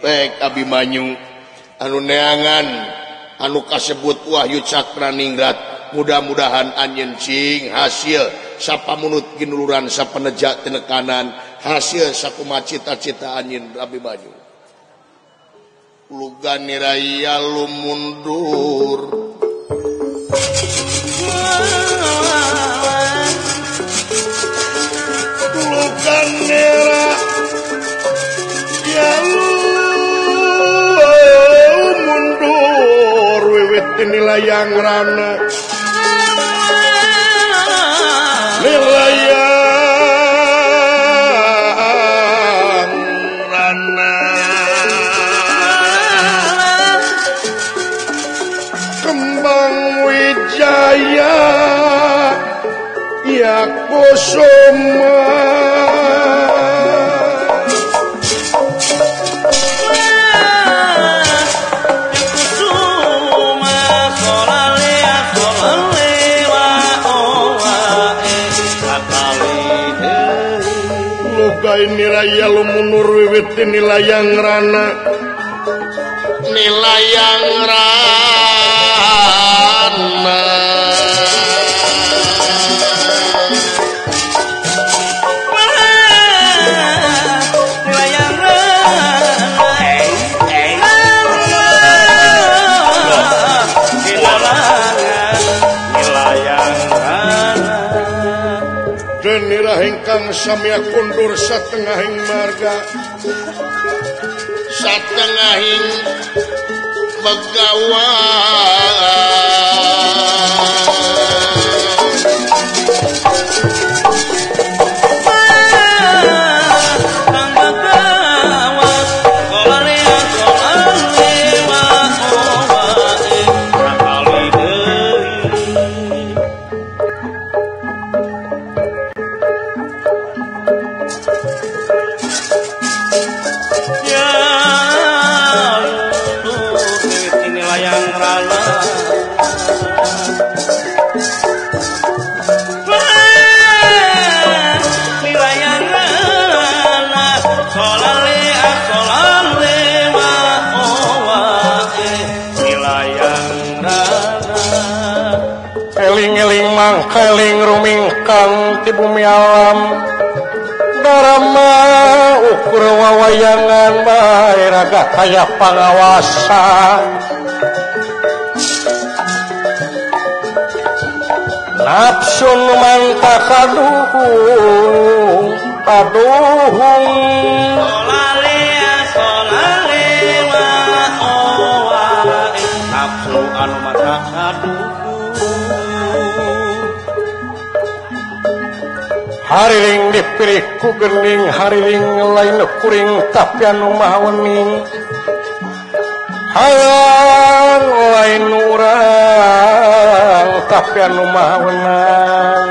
pek Abimanyu anu neangan anu kasebut Wahyu Cakraningrat mudah-mudahan anjncing hasil sapa menurut ginuran sa penejak tenekanan hasil sakuma cita-cita anjin Rabi baju lugan niraya lu mundur lugan niraya rana. Nilayang rana. Wijaya ya kusuma aya lumunur wiwit nilayang rana. Nilayang rana. samia kundur setengahing marga. Setengahing pegawai bumi alam Dharma ukur wawayangan bae raga kaya pangawasa Nafsun mantakadung paduhung hariring dipilih kugerning Hariling lain kuring tapi anu mawening hayang lain urang tapi anu mawenang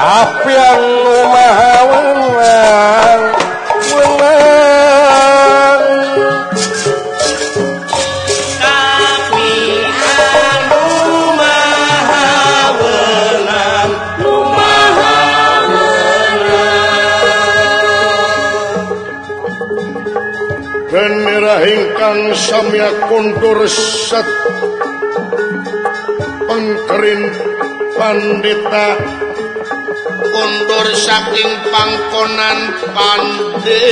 tapi anu maha samya kontur set. Pengkerin pandita. Kontur saking pangkonan pandita.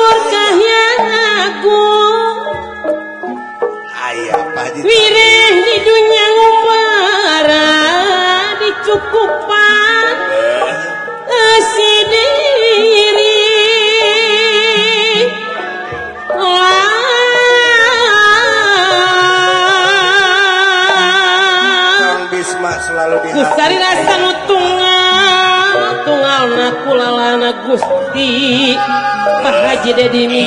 murkahnya aku Jide di mi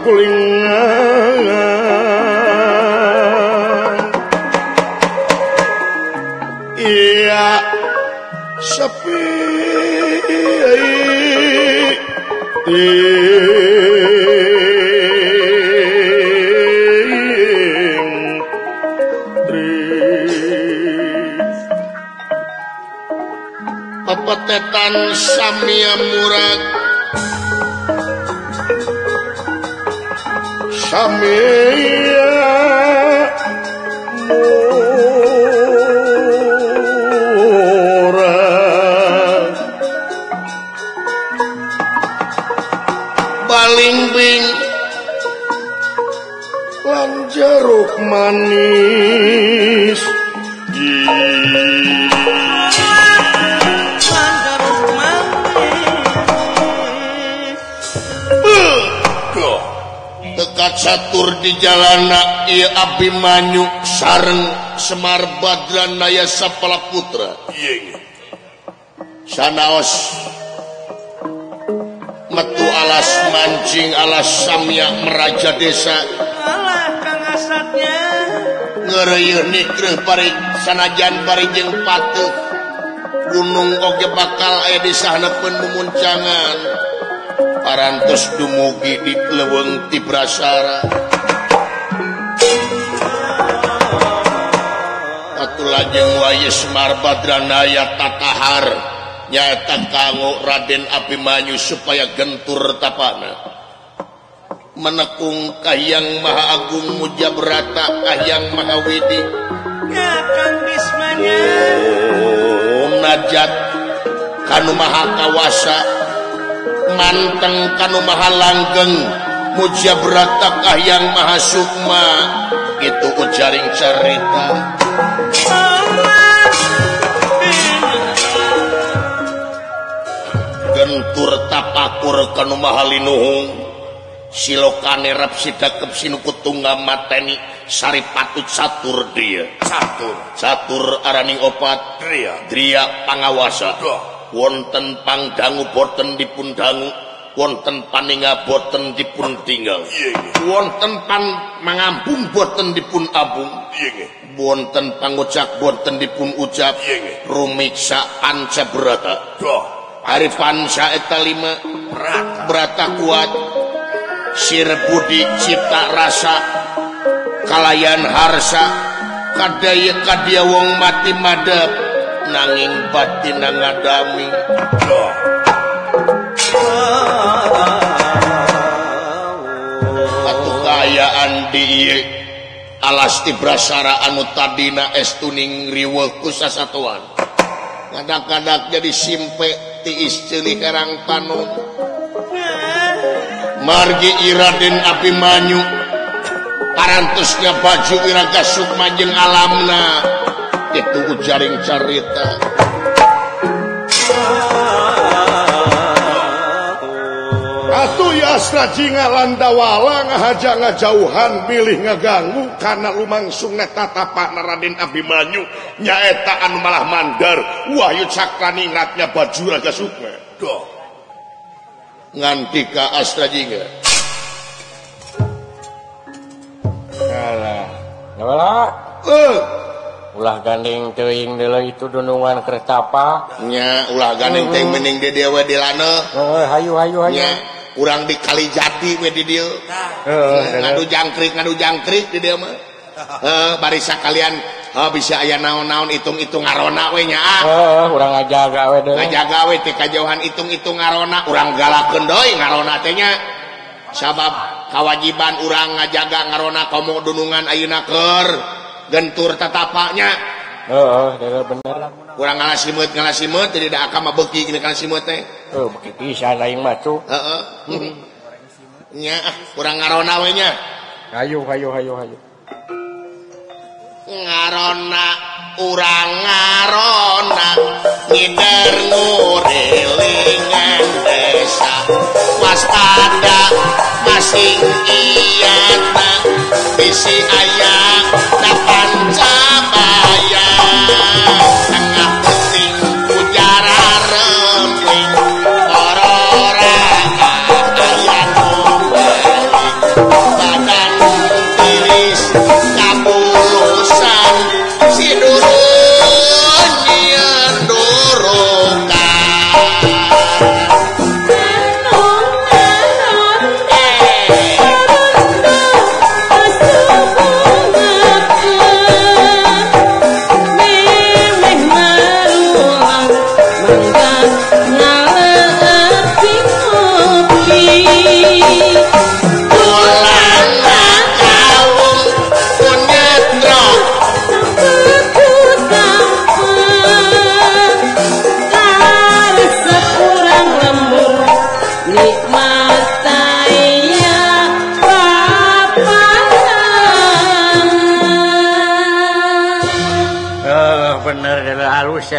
struggling Abimanyu sareng Semar Badran Naya Sapala Putra. Sanaos. Metu alas mancing alas samya meraja desa. Alah kang asatnya. Ngereyeuh nikreuh paring sanajan parijeng patuh gunung oge bakal aya di sahnepeun mumuncangan parantos dumugi di leuweung ti prasara. jeung Marbadranaya Badranayatahar nyata kanggo Raden Abimanyu supaya gentur tapana. Menekung kahyang Maha Agung Mujabrata Kahang Mahawidi. Najat Kanumaha Kawasa. Manteng Kanumaha Langgeng. Mujabrata kahyang Maha Sukma. Itu ujaring cerita. Gentur tapakur kanu mahalinuhung. Silokane rap sidakep sinukut tunggal mateni sari patut satur dia. Catur. catur araning opat. Dria. dria pangawasa. Wonten pangdangu boten dipun dangu wonten paninga boten dipun tinggal Iya, iya. wonten pan mangambung boten dipun abung Iya. Wonten pangucap boten dipun ucap rumiksa panca berata Arifansalima berata kuat Sir Budi Cipta rasa Kalayan Harsa kadaya kadia wong mati madep nanging batin ngadami Atuh kayaan di alas brasara anu tadina estuning riweuh riwe kusasatuan kadang-kadang jadi simpe ti celi herang panu. Margi Iraden api manyu. Parantusnya baju Iraga Sukma jeung alamna. Itu jaring carita. Asraji landawala ngahaja ngajauhan pilih ngaganggu karena lumangsungna netatapak Raden Abimanyu. Nyaeta anu malah mandar Wahyu cakrani ngatnya baju raga sukma. Doh nganti ka Alah, nggak eh. Ulah gandeng teuing deuleuh itu dunungan kereta apa? Nya ulah gandeng teing hmm. mening di dewa di lana. Hayu hayu hayu. Nya. kurang dikali jati we di dieu eh, ngadu jangkrik ngadu jangkrik di dieu mah. Eh barisa kalian oh, eh, bisa aya naon-naon itung-itung ngarona we nya ah. Heeh urang ngajaga we deui. Ngajaga we teh kajauhan itung-itung ngarona urang galakeun deui ngarona teh nya. Sabab kewajiban urang ngajaga ngarona komo dunungan ayeuna keur gentur tatapanya. Oh, bener. Kurang ngalas simut ngalas simut jadi dak akam beuki gini ngalasimut teh oh beki pisan lain mah tuh. Heeh nya ah, kurang ngarona we nya. Hayu hayu hayu hayu. Ngarona urang ngarona ngider ngurilingan desa. Waspada masing iya bisi ayah dapan cabang Música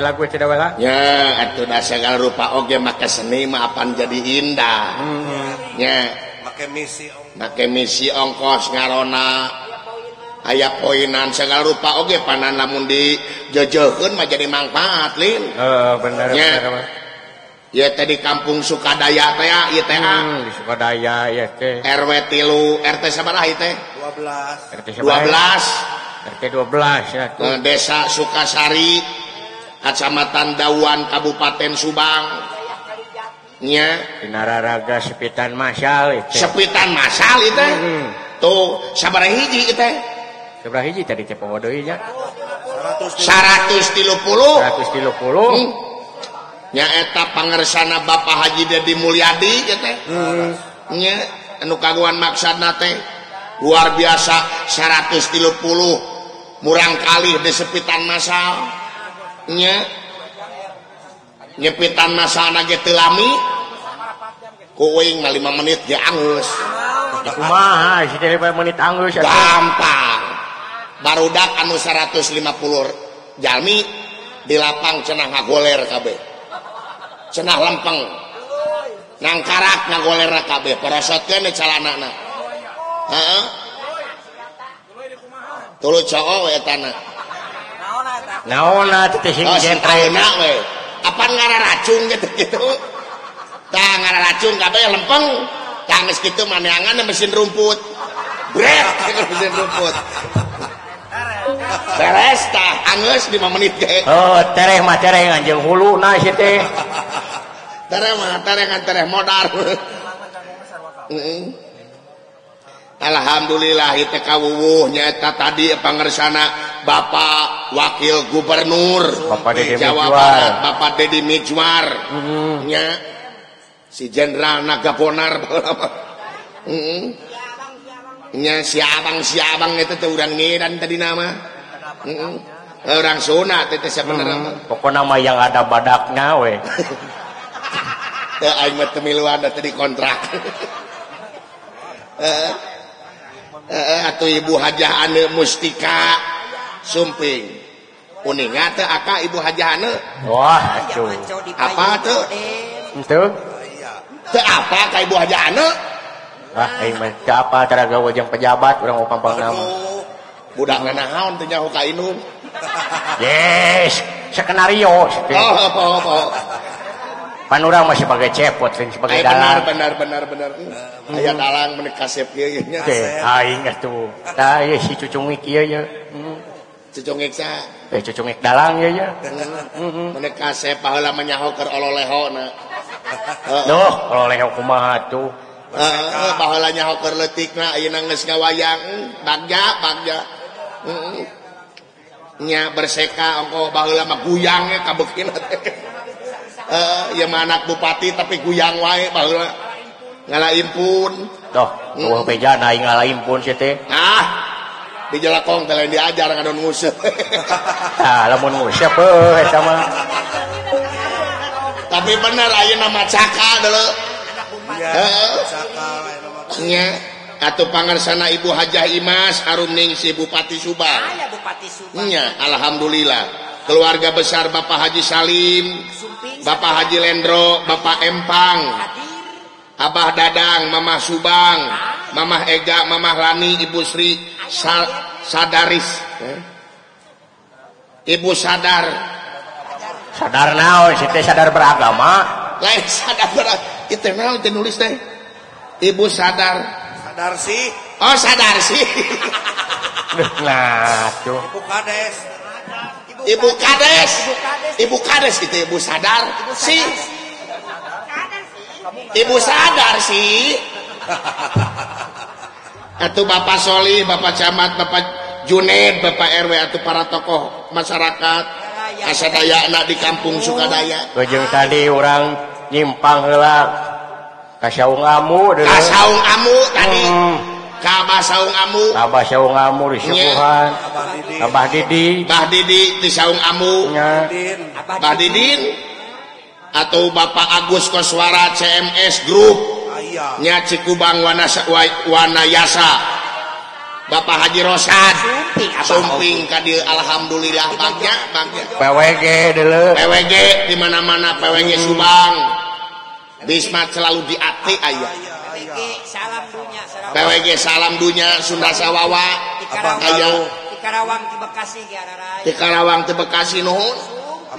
lagu cedawala ya atuh segala rupa oge make seni mah apan jadi indah. Hmm. ya. Make misi make misi ongkos ngarona. Aya poinan segala rupa oge panan lamun di dijojohkeun mah jadi manfaat lin. Heeh oh, bener ya. bener ya tadi kampung Sukadaya teh ieu teh ah. hmm, Sukadaya ya teh. RW 3 RT sabaraha ieu teh. 12 RT 12 RT 12 ya tuh. Eh, desa Sukasari. Kacamatan Dawan Kabupaten Subangnyararaga sepitan masal sepitan masal itu? Hmm. tuh sabar hiji teh hiji tadi 130 nyaeta Pangersana Bapak Haji Dedi Mulyadi ya teh. Nya anu kaguan maksudna teh luar biasa 130 murang kali di sepitan masal. nya. Nyepitan nasana ge teu lami. Kuing mah 5 menit ge angeus kumaha si teh 5 menit angeus gampang. Barudak anu 150 jalmi di lapang cenah ngagoler kabeh. Cenah lempeng. Nangkarak ngagoler kabeh. Porosotkeun di calanana heeh. Tuluy cowok eta tanah Oh, eh. racun gitu gitu. Tangan racun kabeh lempeng. Tangis gitu maneangan mesin rumput. Bret mesin rumput. Beres tah angeus 5 menit ge. Oh tereh mah tereh anjeung hulu nah si teh. Tereh mah tereh kan tereh modar. Heeh. Alhamdulillah TKwuhnyata tadi pangersana Bapak wakil Gubernur Bapak Jawa Barat Bapak Dedi Miwarnya mm-hmm. mm si Jenderal Nagaponar mm -hmm. nya si Abang si Abang itu tuh orang ngiran tadi nama Heeh. -hmm. orang Sunda itu sebenarnya mm-hmm. pokok nama yang ada badaknya weh Aing mah temiluan tadi kontrak. Eh, eh, atau ibu hajah ane mustika. Sumping. Kuning teh aka ibu hajah ane. Wah acu. apa tuh itu teu apa ka ibu hajah ane? Wah aing mah teu apa? Cara gawe jeung pejabat urang pampang nama. Budak naon teu nyaho ka inum yes skenario oh apa apa Panurang masih sebagai cepot lain sebagai Ay, dalang. Benar benar benar benar. Hmm. Aya dalang mun kasep ieu nya. Teh aing atuh. Tah ieu si cucungik ieu ya. Hmm. Cucungik sa. Eh cucungik dalang ieu ya. Heeh. Mun kasep baheula menyaho keur ololehona. Duh, oleho kumaha tuh. Heeh, baheula nyaho keur leutikna ayeuna geus ngawayang. Bagja, bagja. Heeh. Nya berseka ongko baheula mah guyang ya kabeukina teh. Eh, ya anak bupati tapi guyang wae baheula. Ngalain pun. Toh hmm. beja peja aing ngalain pun sia teh ah di jelakong teh lain diajar ngadon ngusep ah lamun ngusep euh eta mah tapi bener ayeuna mah caka dulu nya atau pangarsana ibu hajah imas harum ningsi ah, bupati subang. Nya alhamdulillah. Keluarga besar Bapak Haji Salim, Bapak Haji Lendro, Bapak Empang, hadir. Abah Dadang, Mamah Subang, Mamah Ega, Mamah Lani, Ibu Sri Sa- Sadaris. Eh? Ibu Sadar, Sadar naon si teh sadar beragama. lain sadar berat. Itu naon teh nulis teh. Ibu Sadar. Sadar sih, Oh, sadar sih. Nah, tuh. Ibu Kades. Ibu Kades. Ibu Kades. Ibu Kades itu Ibu Sadar Ibu sih. sadar sih. Ibu sadar sih. Atau Bapak Soli, Bapak Camat, Bapak Junaid, Bapak RW atau para tokoh masyarakat asadaya anak di kampung Sukadaya. Kejeng tadi orang nyimpang heula ka saung amu. Kasaung Amu tadi, Hmm. kamu Abahhan Abah Didi. Bah Didi di saung amu. Bah Didin atau Bapak Agus Koswara CMS Group. Nya Cikubang Wanasa Wanayasa Bapak Haji Rosad. Sumping kadi Alhamdulillah bangnya bangnya PWG dulu. PWG di mana mana PWG Subang. Bismat selalu diati ayah. salam dunya PWG salam dunya Sunda Sawawa. Aya di Karawang di Bekasi ge araraya di Karawang di Bekasi nuhun.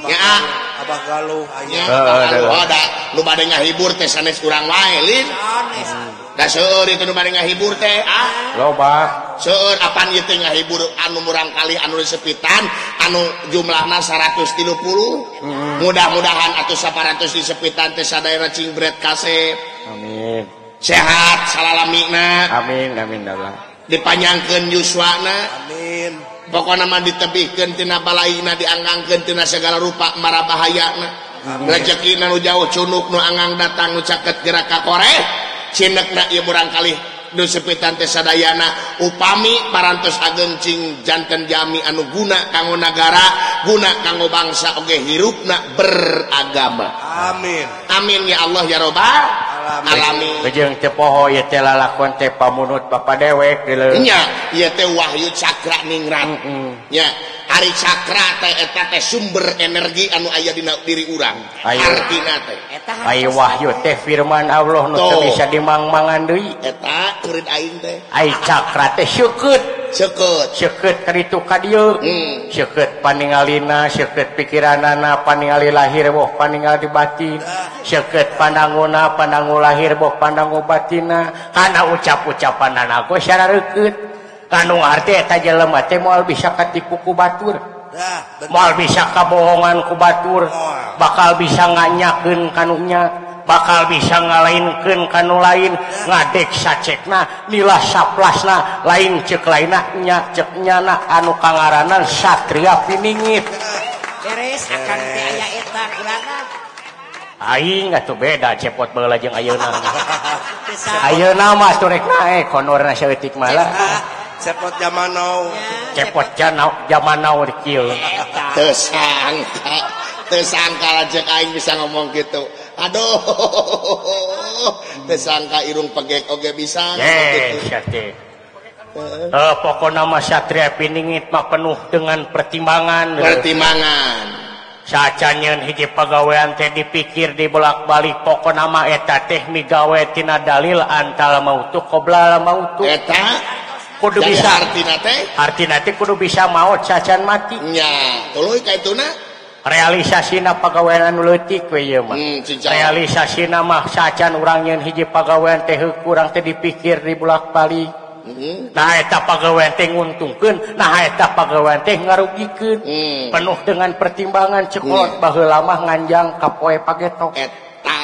Ya. Abah Galuh aya ah, ada. Nu bade ngahibur teh sanes urang wae lin. Hmm. Da seueur itu nu bade ngahibur teh ah. Loba. Seueur apan ieu teh ngahibur anu murang kali anu sepitan anu jumlahna 130 hmm. mudah-mudahan atuh 100 di sepitan teh sadaya cingbret kasep. Amin. sehat salalamina. Amin amin Allah. Dipanjangkan yuswana. Amin. Pokok nama ditebihkeun tina balaina dianggangkan tina segala rupa marah bahayana. Rezeki nu jauh cunuk nu angang datang nu caket gerak ka korek cinek ieu burang nusepitantes Sadayana upami parantos agengcing jantan jami anu guna kanggo negara guna kanggo bangsa oge hirupna beragama. Amin. Amin ya Allah ya robbal alami tepoho lakon teh munut Bapak teh Wahyu Cakra ningrat. Ningran ya hari Cakra teh sumber energi anu aya di diri urang. Wahyu teh. firman Allah bisa dimang-mangan Cakra teh. Syukut. Seket hmm. paningalina seket pikiran anak paningali lahir boh paningal di batin. Seket pandanguna pandanggu lahir boh pandanggu batina karena ucap-ucapan anakku secara kandung arti eta jelema teh moal bisa katipu ku batur. Moal bisa kabohongan ku batur. Bakal bisa nganyakeun kanunya bakal bisa ngalainkeun kanu lain. Ngadek sacekna nilah saplasna lain cek lainna nya cek nyana. Anu kangaranan satria piningit. Beres akan teh aya eta urang Aing atuh beda cepot baheula jeung ayeuna. Ayeuna mah turek naik honor na saeutik malah. cepot zaman now cepot janau zaman now dikil teu tersangka lajeng aing bisa ngomong gitu. Aduh. Tersangka irung pegek oge bisa yes, gitu. Uh, eh. eh, pokok nama Satria Piningit mah penuh dengan pertimbangan. Pertimbangan. Sacanyeun hiji pagawean teh dipikir dibolak-balik pokok nama eta teh migawetina dalil antal mautu qobla mautu. Eta? kudu Jadi bisa. artinya teh? Artinya teh kudu bisa mau cacan mati. Nya tuluy kaituna realisasi na? Pagawean leutik we ieu mah. Hmm, realisasi na mah sacan urang nyeun hiji pagawean teh kurang teh dipikir di bulak balik -hmm. nah eta pegawai teh nguntungkeun, nah eta pagawenteng ngarugikeun. Hmm. penuh dengan pertimbangan cekolot hmm. baheula mah nganjang ka poe pagetok. Eta.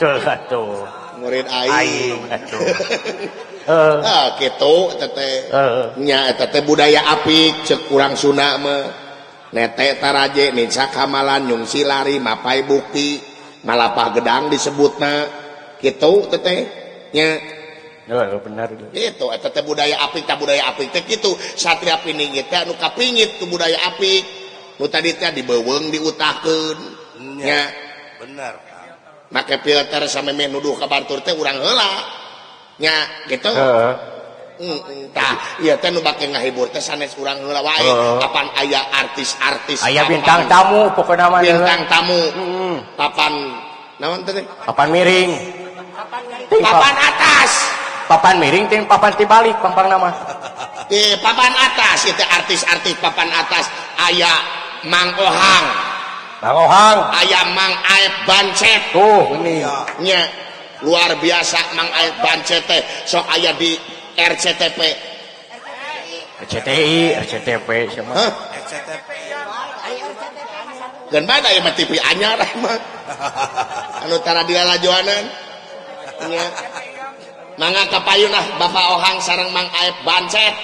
Tuh atuh murid aing. Atuh uh, ah, gitu uh, nya, budaya apik cek kurang taraje Nica Kamalan nyungsi lari Mapai Bukti Malapah Gedang disebut nah gitu tetenya Oh, benar gitu teh budaya apik tak budaya apik teh kitu satria piningit teh anu kapingit ke budaya apik nu tadi teh dibeuweung diutahkeun. Nya. bener make filter sami meh nuduh ka bantur teh urang heula. nya gitu. Mm, ngahibur teh sanes urang heula wae. Kapan aya artis-artis. Aya bintang tamu pokoknya mah bintang tamu. Papan naon teh papan miring. Papan atas. Papan miring ting papan tibalik pampang nama. Eh papan atas. Itu artis-artis papan atas. Aya Mang Ohang. Mang Ohang. Aya Mang Aep Bancet. Tuh ini. Nya. luar biasa Mang bancet so sok aya di RCTP RCTI RCTP sama huh? RCTP dan mana ya TV anyar mah? Anu tara di lalajoanan nya mangga kapayunah Bapak Ohang sareng Mang Aep Bancet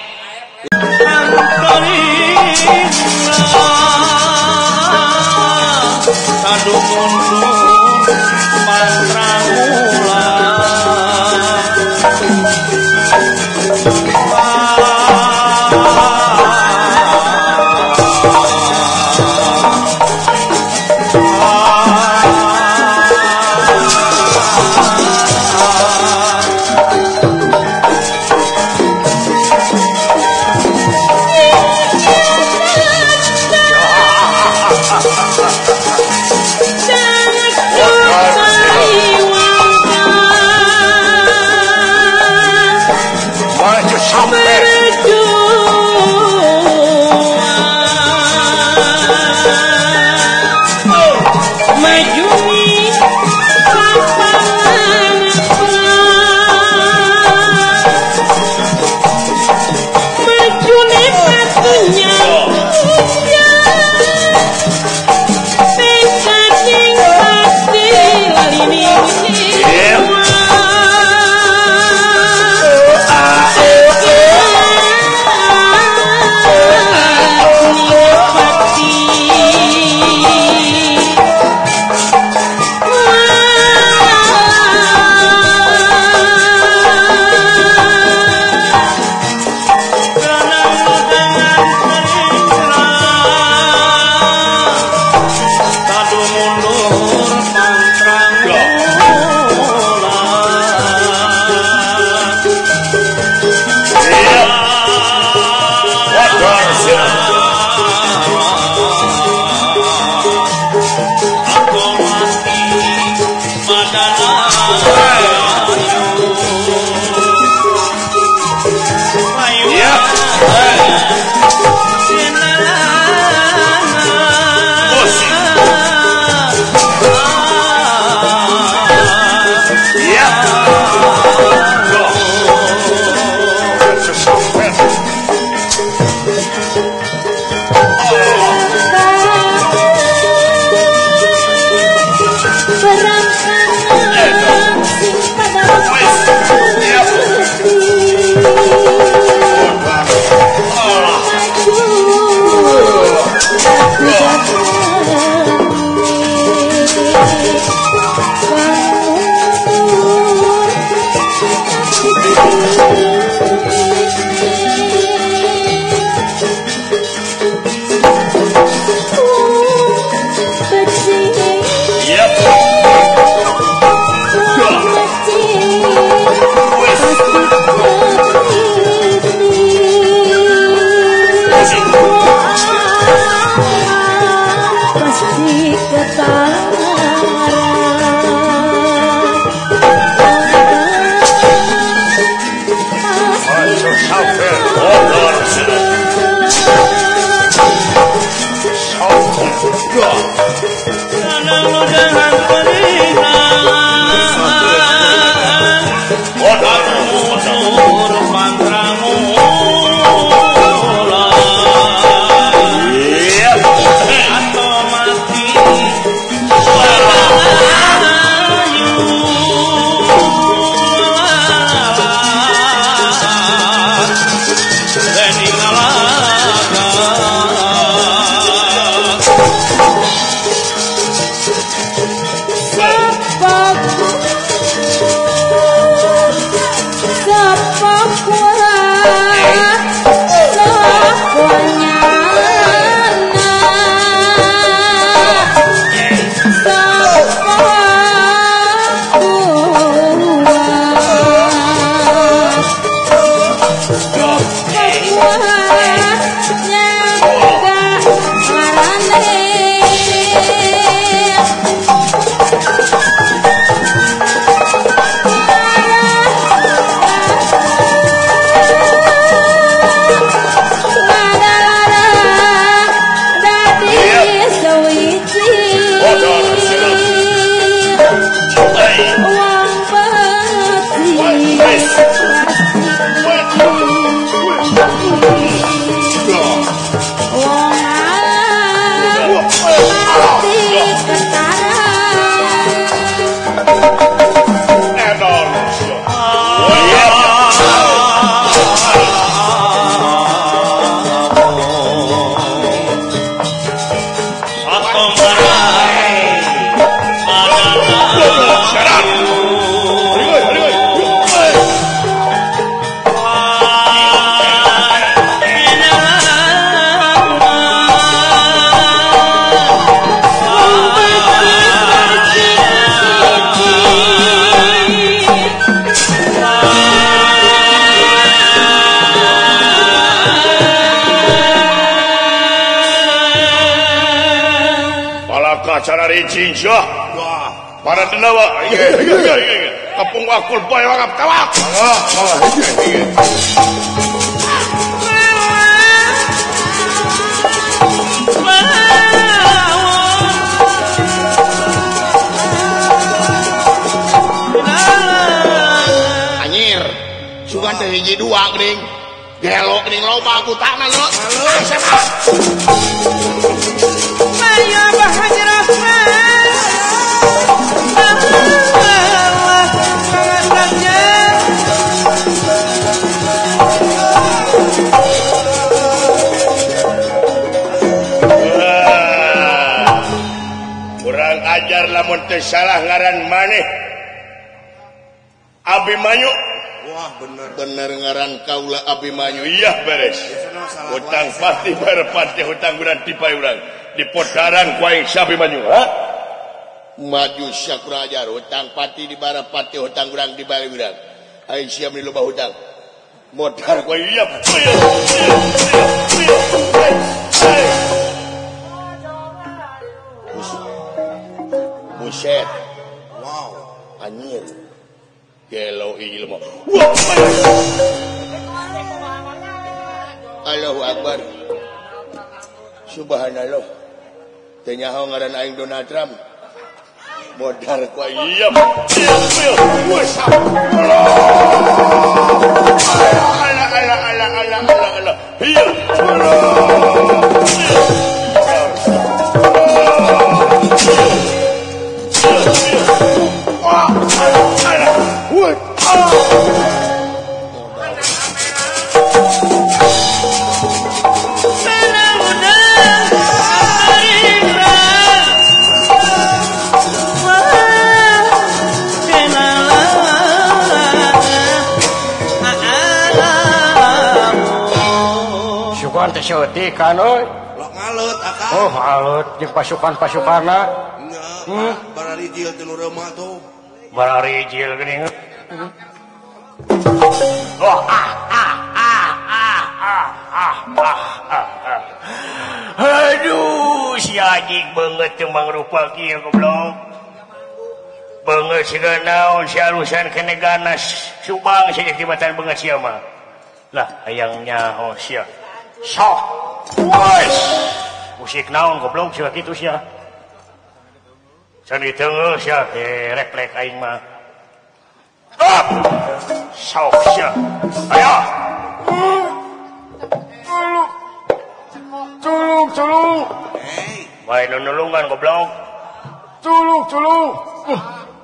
Abimanyyah beres. Hutang pasti berpati hutang bulan tipai orang di potaran kuaing sapi manyu ha? Maju syakura ajar hutang pati di bara pati hutang urang di bali urang ai siap di lubang hutang. Modar kuaing iya. Buset. Wow. Anjir. Gelo ilmu wow Allahu Akbar. Subhanallah. Tenyaho ngaran aing Donald Trump. Modar ku iya Allah Allah Allah Allah Allah Allah syuti kanoy. Ngalut oh ngalut. Jeung pasukan-pasukanna. Hmm? bararijil teu nu reuma tuh. Bararijil geuning oh ah, ah ah ah ah ah ah ah ah aduh si anjing banget teu mangrupa kieu goblok. Banget siga naon si alusan kene ganas subang si jati banget sia mah. Lah hayangnya oh sia. sok musik naon goblok siapa gitu siapa? Sandi tengel sia eh, replek aing mah. Stop. Sok sia. siapa? Ayo. Culung culung. Main nulungan goblok culung culung.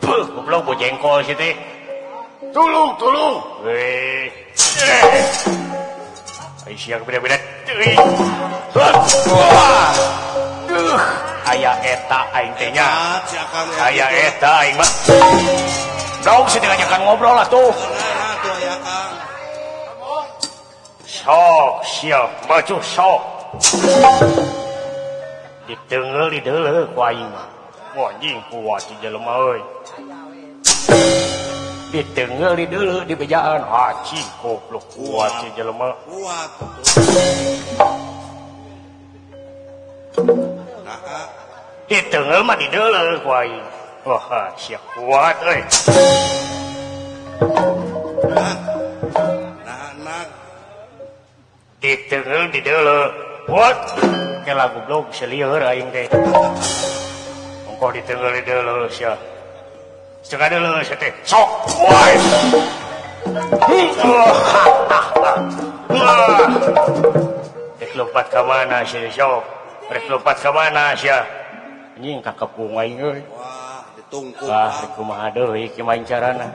Goblok bojengkol sih teh. culung culung. Weh. aya eta aing teh nya. aya eta aing mah. dong sih diajakan ngobrol lah tuh. Sok siap. Maju, sok. Ditengel di dulu ku aing mah. Anjing kuat di jelema euy. ditengeli dulu di bejaan. Ah, Haji goblok. Kuat si jelema. Kuat ditengel mah di dulu kuai. Wah ah, siap kuat eh nah anak ditengel di dulu kuat. Kayak lagu blog seliur aing teh. Engkau ditengel di dulu siap sok dilupat ke mana sih sok dilupat ke mana sih anjing kakek pungai euy wah ditungkung ah kumaha deui kimain carana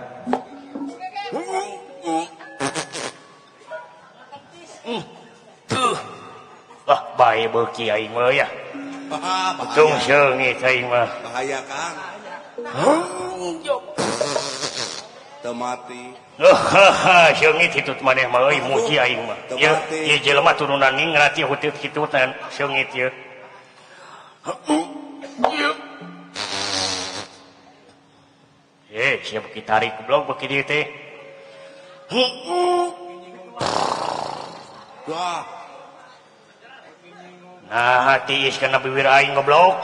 Wah, bae beuki aing mah ya. Betung seungit aing mah. Bahaya, Kang. matilemah turunan ningrat hutan sengit eh siap kita tarik blog begini teh. Nah hati is biwir bibir aing goblok.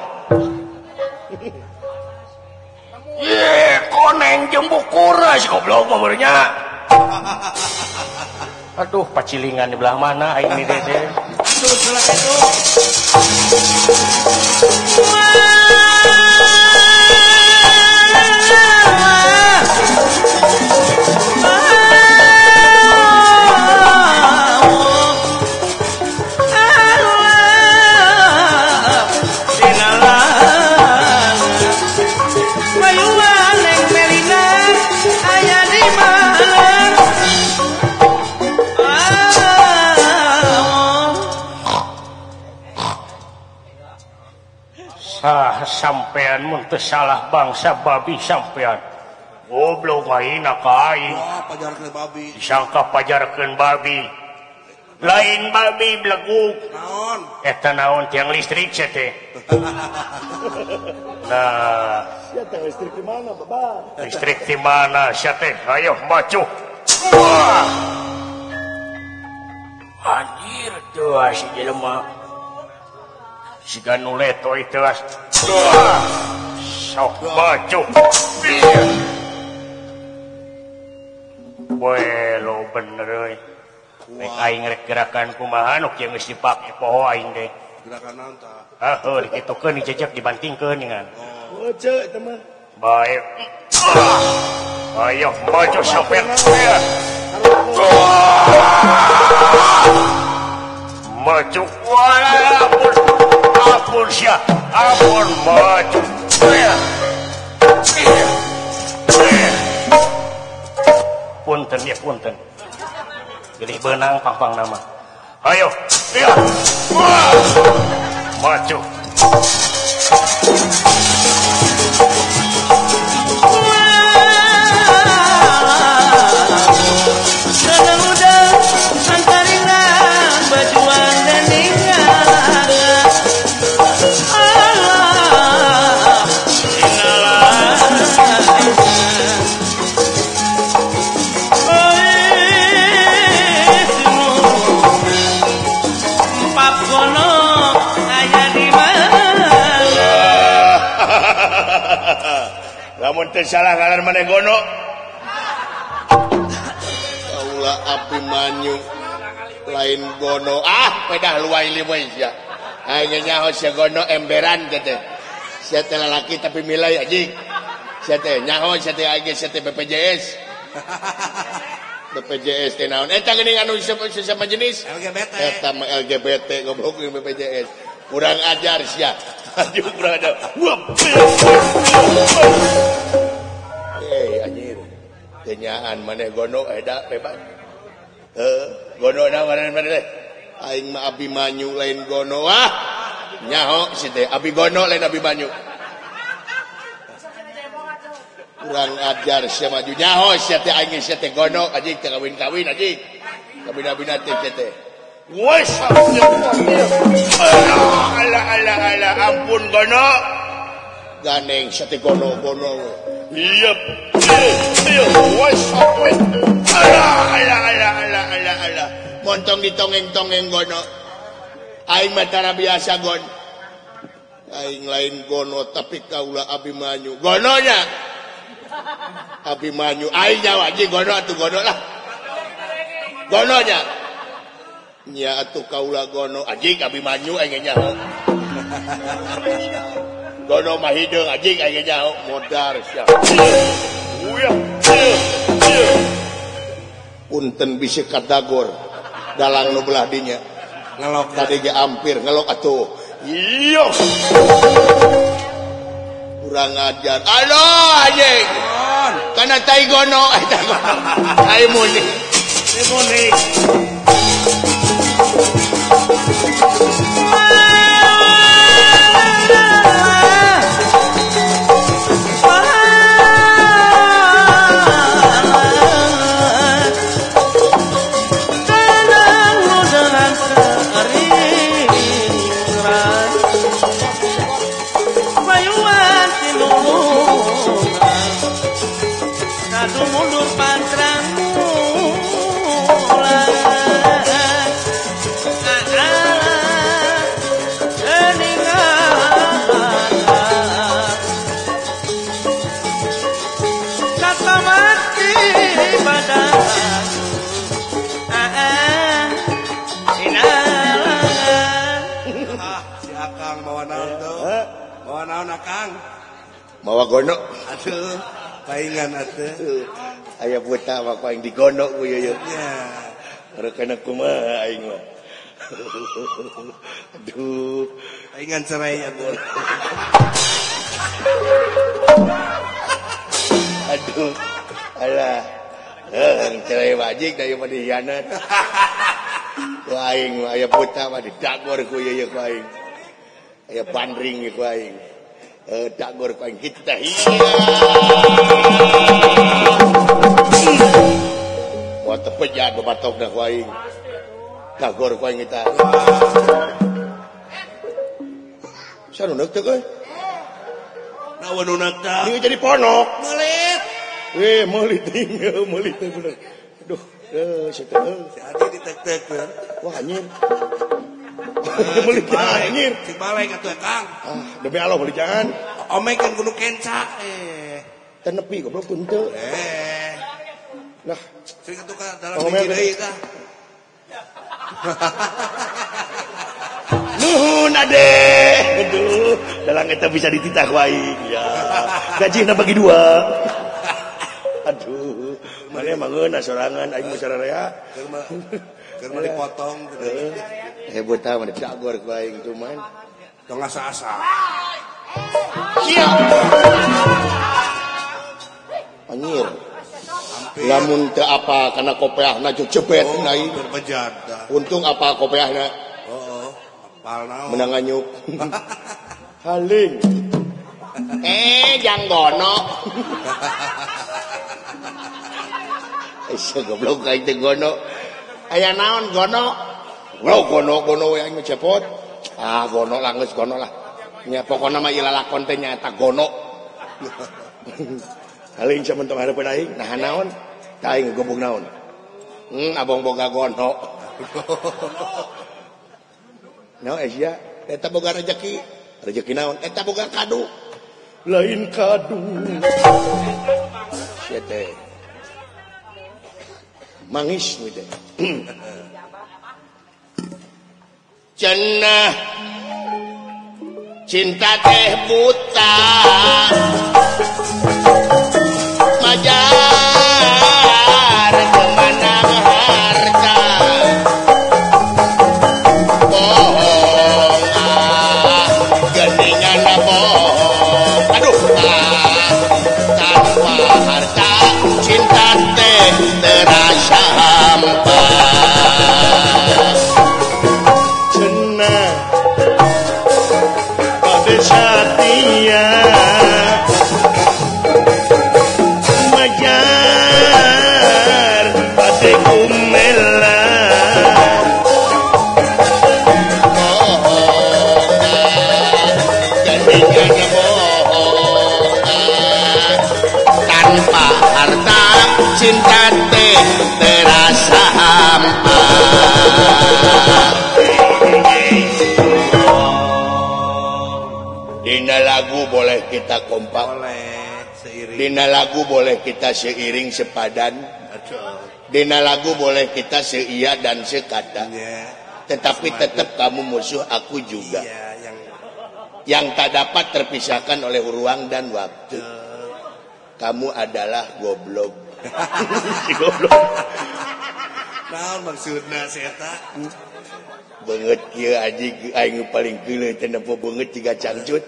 koneng jembuk kuras goblok nomornya aduh pacilingan di belah mana aing ini dede? Aduh sampeyan muntah salah bangsa babi sampeyan goblok main kain. Disangka pajarkan babi. Lain babi bleguk naon? Eh, Eta naon tiang listrik teh. Nah. Listrik di mana bapak listrik di mana teh? Ayo macu anjir tuh si jelema. Si ganuleto itu sok baju lo bener aing gerakan kumahanuk yang mesti pakai poho aing deh gerakan nanta ah oh, dikitukeun dicecep dibantingkeun dengan oh cek teman baik ayo baju sopir maju wala ampun Syah ampun maju punten ya punten gede benang pampang nama ayo Wah. maju salah ngaran mana gono. Aula api manyu. Lain gono. Ah pedah luai liwai ya. Ah, Hanya nyaho si gono emberan gitu saya teh lalaki tapi milai aji. Saya teh nyaho saya teh aja saya teh BPJS BPJS teh naon. Eta geuning anu sesama jenis? LGBT eta mah LGBT goblok BPJS kurang ajar sia. Aduh kurang ajar. eh anjir kenyaan maneh gono eda bebas eh gono na mana mana deh aing mah abi manyu lain gono ah nyaho si teh abi gono lain abi manyu kurang ajar sia maju nyaho sia teh aing sia teh gono anjing teh kawin-kawin anjing kawin-kawin teh teh Wes, ala ala ala ampun gono. ganeng sate gono-gono yep. Montong ditongeng-tongeng gono aing matara biasa gon. Aing lain gono tapi kaula abimanyu. Gononya abimanyu. Aing jawa ji gono atuh gono lah. Gononya nya! Atuh kaula gono ajik abimanyu eh, aing nyaho Dodo mah hideung anjing aja nyaho modar siap. Punten bisi kadagor dalang nu belah dinya. Ngelok tadi ge ampir ngelok atuh. Iyo. Kurang ajar. aduh anjing. Kana tai gono ai tai gono. Ai muni. Ai muni. mawa gono. Aduh, paingan atuh. Aya buta mah paing digono ku ye rekana kumaha aing mah. Aduh. Paingan cerai atuh. Aduh. Alah. Eh, cerai wajib daripada hianat. Ku aing mah aya buta mah didagor ku ye ku aing. Aya bandring ku aing. dagor paling kita Wah tepejat batok dah aing Dagor paling kita. Saya nunak tuh kan? Nawa nunak tak? Ini jadi ponok. Melit. Weh melit tinggal melit bener. Aduh, eh, saya Si Adi ditek-tek Wah anjir. Meuli jangan anjir. Si balai atuh Kang. Ah, demi Allah meuli jangan. Omek kan kudu kenca eh. Teu nepi goblok teu henteu. Eh. Nah, Sering atuh ka dalam kan. deui tah. Nuhun ade. Aduh, dalam kita bisa dititah waing ya. Gaji bagi dua. Aduh, mana mangeuna sorangan aing mah sararea. karena dipotong gitu. Hebat tahu mana cagor lain cuman. Tong asa asa. Anjir. Lamun teu apa karena kopeahna jeung jebet oh, naik. Berbejat. Untung apa kopeahna. Heeh. Oh, oh. Menang anyuk. Haling. Eh, janggono. Eh, Isa goblok kayak gono. aya naon gono? Gono gono yang cepot. Ah gono langus gono lah. Ya pokoknya mah ilalah kontennya tak gono. Paling cuman tuh harap aing. Nah naon? Aing gobung naon? Hmm abang boga gono. No Asia eh, eta boga rezeki rezeki naon? Eta boga kadu, lain kado Siete. mangis cenah cinta teh buta. Kita kompak. Dina lagu boleh kita seiring sepadan. Dina lagu boleh kita seia dan sekata. Iya. Tetapi tetap kamu musuh aku juga. Iya yang tak dapat terpisahkan oleh ruang dan waktu. Kamu adalah goblok. Goblok. Naon maksudna si eta? banget Aji paling banget tiga cancut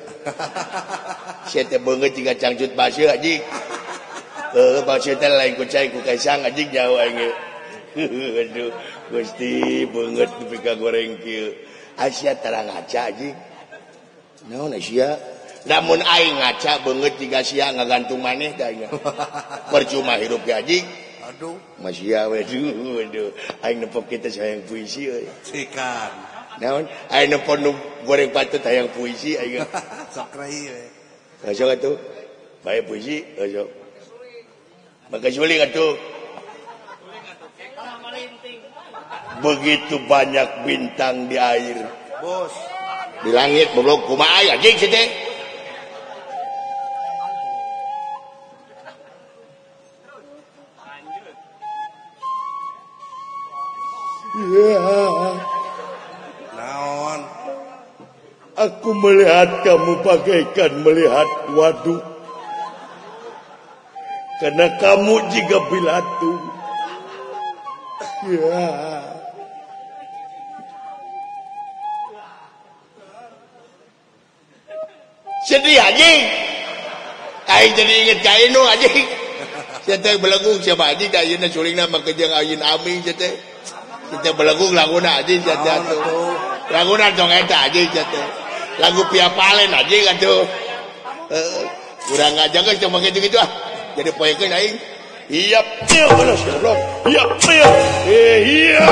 banget tiga cancut bas Aji. Eh, lain ku Kaisang Aji Jawa Aduh Gusti banget pika goreng kieu. Asia terang ngaca Aji. Naon Asia? Namun aing ngaca banget tiga siang ngagantung maneh percuma hirup ge Aji. Aduh, Masya waduh waduh aing nepok kita sayang puisi euy sikan. Naon? Ayo nepon nu goreng patut hayang puisi ayo. Sok rai we. Kasih atuh. Bae puisi, kasih. Maka suling atuh. Begitu banyak bintang di air. Bos, Di langit belum kumaha anjing sih teh. Naon? Aku melihat kamu bagaikan melihat waduk. Karena kamu juga bilatu. Ya. Sedih anjing. Aing jadi inget ka inu anjing. Saya belagung siapa anjing ayeuna suling nama kejeng ayin ami saya. kita belegung laguna aja jatuh ah, Lagu na dong eta aja jatuh. Lagu pia palen aja kan tuh uh, eh, kurang aja kan cuma gitu gitu ah. Jadi poinnya aing iya pia. Bener goblok iya pia. Eh iya.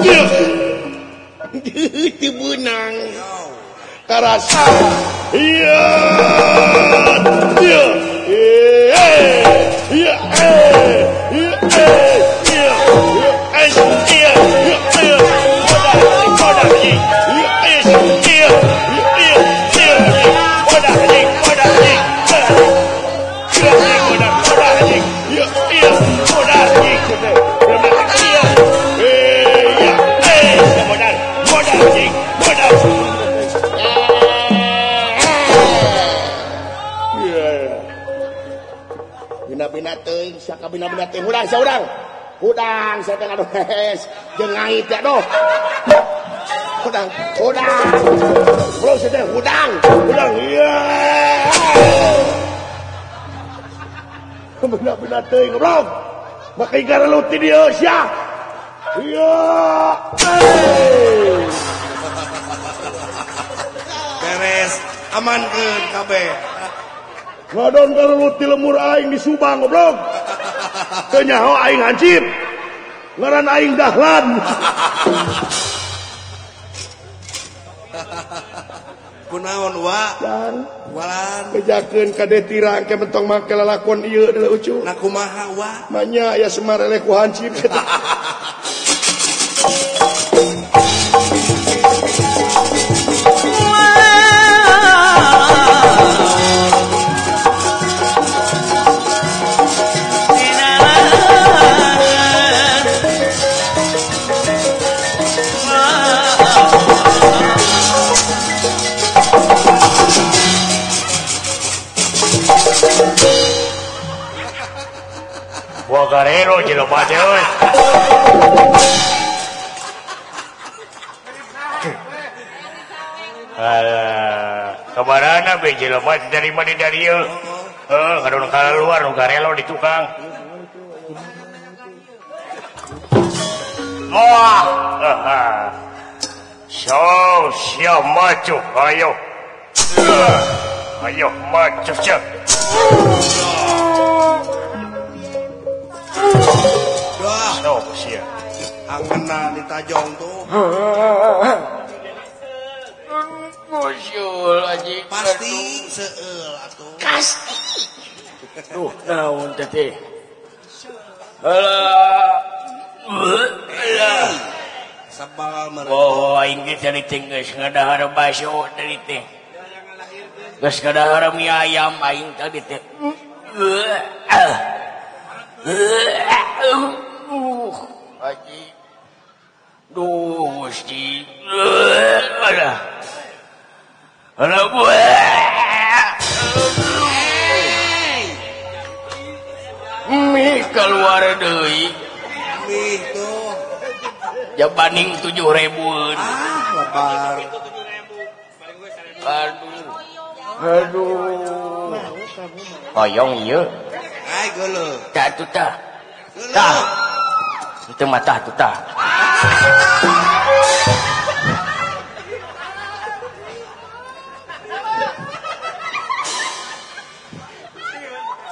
Iya. Tibunang karasa iya. tidak doh udang udang belum sudah udang udang iya benar-benar teuing ngobrol, makai garalut di dia sia iya beres aman ke KB ngadon garalut luti lemur aing di Subang ngobrol, kenyaho, aing hancip ngaran aing dahlan kunaon wajaken kadek tirang ke mentong make lalakon ieu deuleu ucu. Na kumaha wa? Manya ya semar eleh ku hancip Bero jeloma deui. Alah, kabarana bae jelema dari mana dari ieu? Heeh, kadon nu kaluar nu karelo di tukang. Moal. So, sia maju, ayo. Ah, ayo maju siap. ditajjong tuh pasti ayam Haji Duh mesti Alah. Ada gue Mi keluar deui. Mi tuh. Ya baning 7000 Ah, lebar. Aduh. Aduh. Hoyong ieu. Ai geuleuh Tak tu tak. Itu mata tu tak.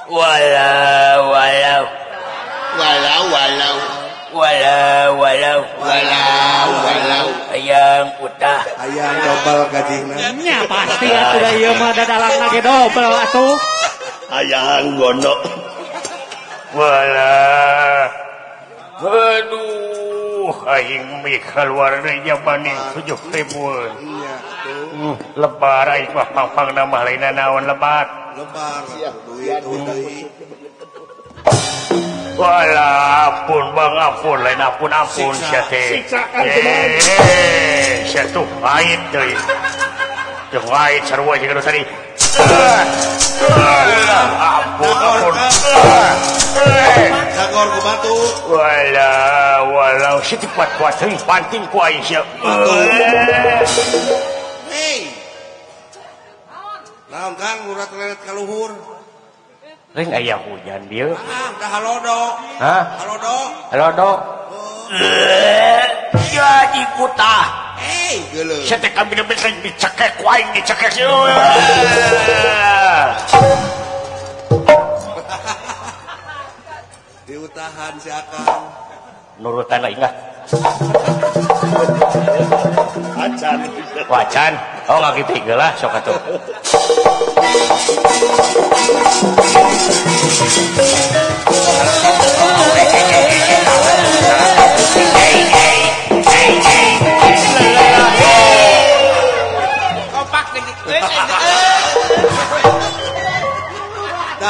Walau, walau, walau walau. Walau, walau, walau walau. Ayam putah. aya dobel gadingna nya pasti atuh da ieu mah dadalang lagi dobel atuh ayaang gondok waduh keluarnya paning tujuh ribu hmm, lebar papang nama lain naon lebat bang apun lain apun apun satu pahit dari sarwa jeung anu sari. Ampun, ampun. Sagor ku batu. Walah, wala, si kuat-kuat teuing panting ku aing sia. Hei. Naon Kang urat lelet ka luhur? Ring aya hujan dieu. Ah, da halodo. Hah? Halodo. Halodo. Ya ikutah. diutahan si akan nurutan lah ingat. Wacan. Wacan. Oh nggak gitu enggak lah sok atuh. Hey!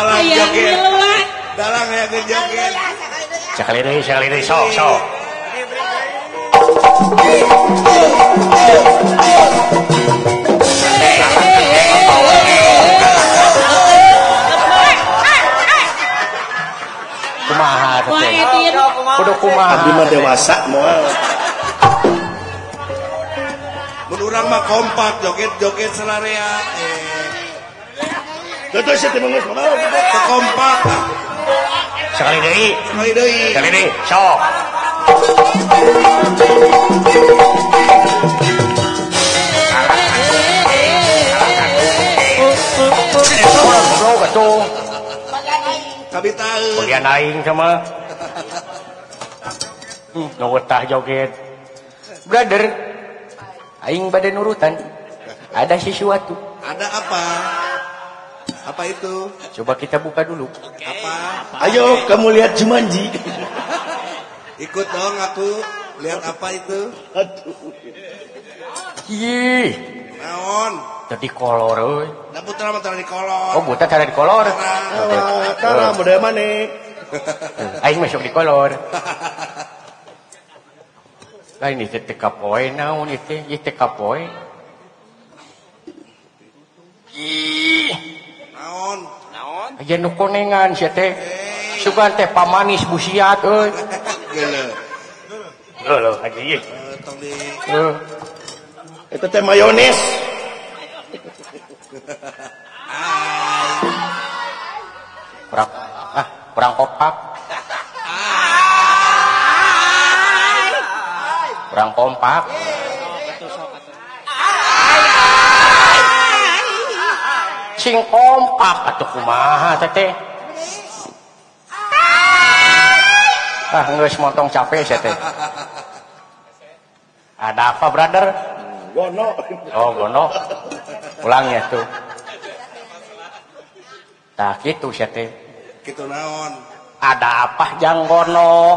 Aya joget nyeluat dalam aya joget Sekali deui, sekali deui sok sok. kumaha. Kudu kumaha. Abdi mah dewasa moal. Mun urang mah kompak joget-joget selarea. Eh, Tuh sih teh mangos moal. teu kompak. ah. Sekali deui. Sekali deui. Sekali deui. Sok. Goblok atuh. Kabitaeun. Kemudian aing sama Hmm, nu joget. Brother, aing bade nurutan. Ada sesuatu. Ada apa? Apa itu? Coba kita buka dulu. Apa? Ayo kamu lihat Jumanji. Ikut dong aku. Lihat apa itu? Ih, Naon? tadi kolor euy. Da putra mah di kolor. Oh, buta cara di kolor. Tara model mana? Aing masuk di kolor. Lain itu teh kapoe naon itu? Ieu teh kapoe. Ih, naon aja nu konengan si teh sugan teh pamanis busiat euy Loh, haji. Loh. Itu teh mayones. Kurang ah, kurang kompak. Kurang kompak. Sing kompak atuh kumaha teh. Ah, geus motong capek saya teh. Ada apa, brother? Gono. Oh, gono. Ulang ya tuh. Tah gitu saya teh. kitu naon? Ada apa Janggono?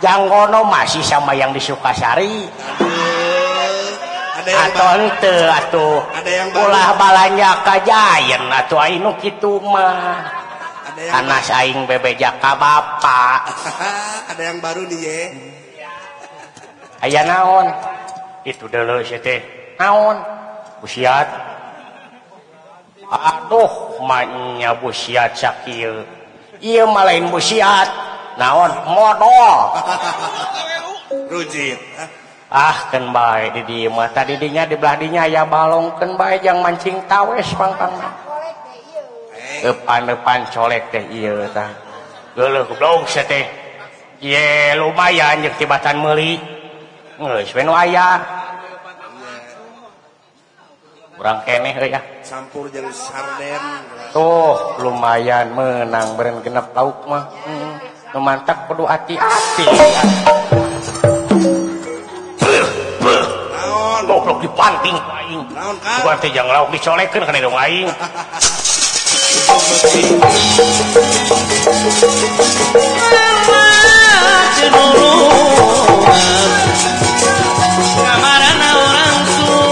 Janggono masih sama yang di Sukasari? atuh ada yang ulah balanya kajayan atuh. Ainu kitu mah. Karena saing bebe jaka bapak ada yang baru nih ye. Ayah naon? Itu dulu sih teh. Naon? Busiat. Aduh maknya busiat sakil. Iya malain busiat. Naon? Modal rujit. ah ken bay di di mah. Tadi dinya di didinya dinya ya balongken bae yang mancing tawes pangkang. Depan-depan colek teh lumayan jebatan meli aya. Kurang eneh ya ah. campur jeung sarden. Tuh lumayan menang beren genep lauk mah. Hmm. mantap perlu hati-hati. banting aing teh jang lauk dicolekin kan hidung aing. Kamarana orang suban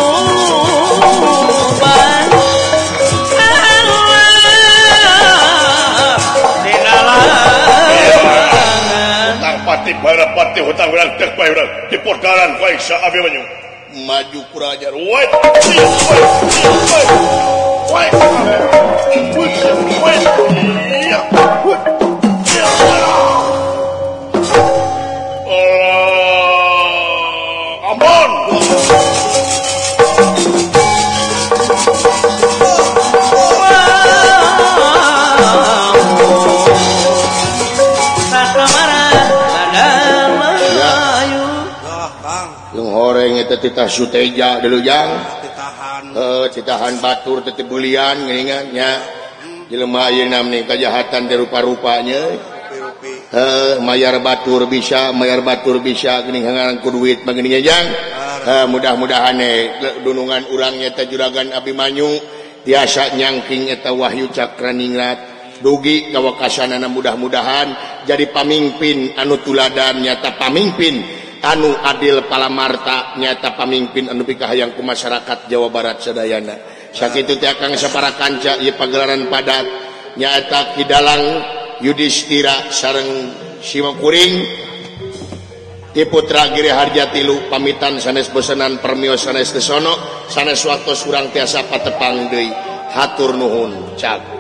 Tang pati bayar pati hutang tek dek bayar di porkaran baik sa abi menyung maju kurajar What? titah Suteja dulujantahan eh, Batur teti bulian ngingatnya jelemaam nih kejahatan teh rupa-rupanya eh Mayyar Batur bisa Mayyar Batur bisa geninganganku duit begininya yang eh, mudah-mudahan dunungan urangnya Tajuragan Abimanyu biasa nyangking eta Wahyu Cakraningrat. Dugi kawakasanana mudah-mudahan jadi pamimpin anu tuladan nyata pamimpin anu Adil Palamarta nyata pamimpin anupikahhaangku masyarakat Jawa Barat Sedayana sakit akang separa kanca ia pagelaran padat. Nyata Kidalang Yudhistira sareng Siwakuring Putra Giri Harja tilu pamitan sanes bosenan permio sanes Tesono sanes waktu surang tiasa patepang Dei hatur Nuhun cak.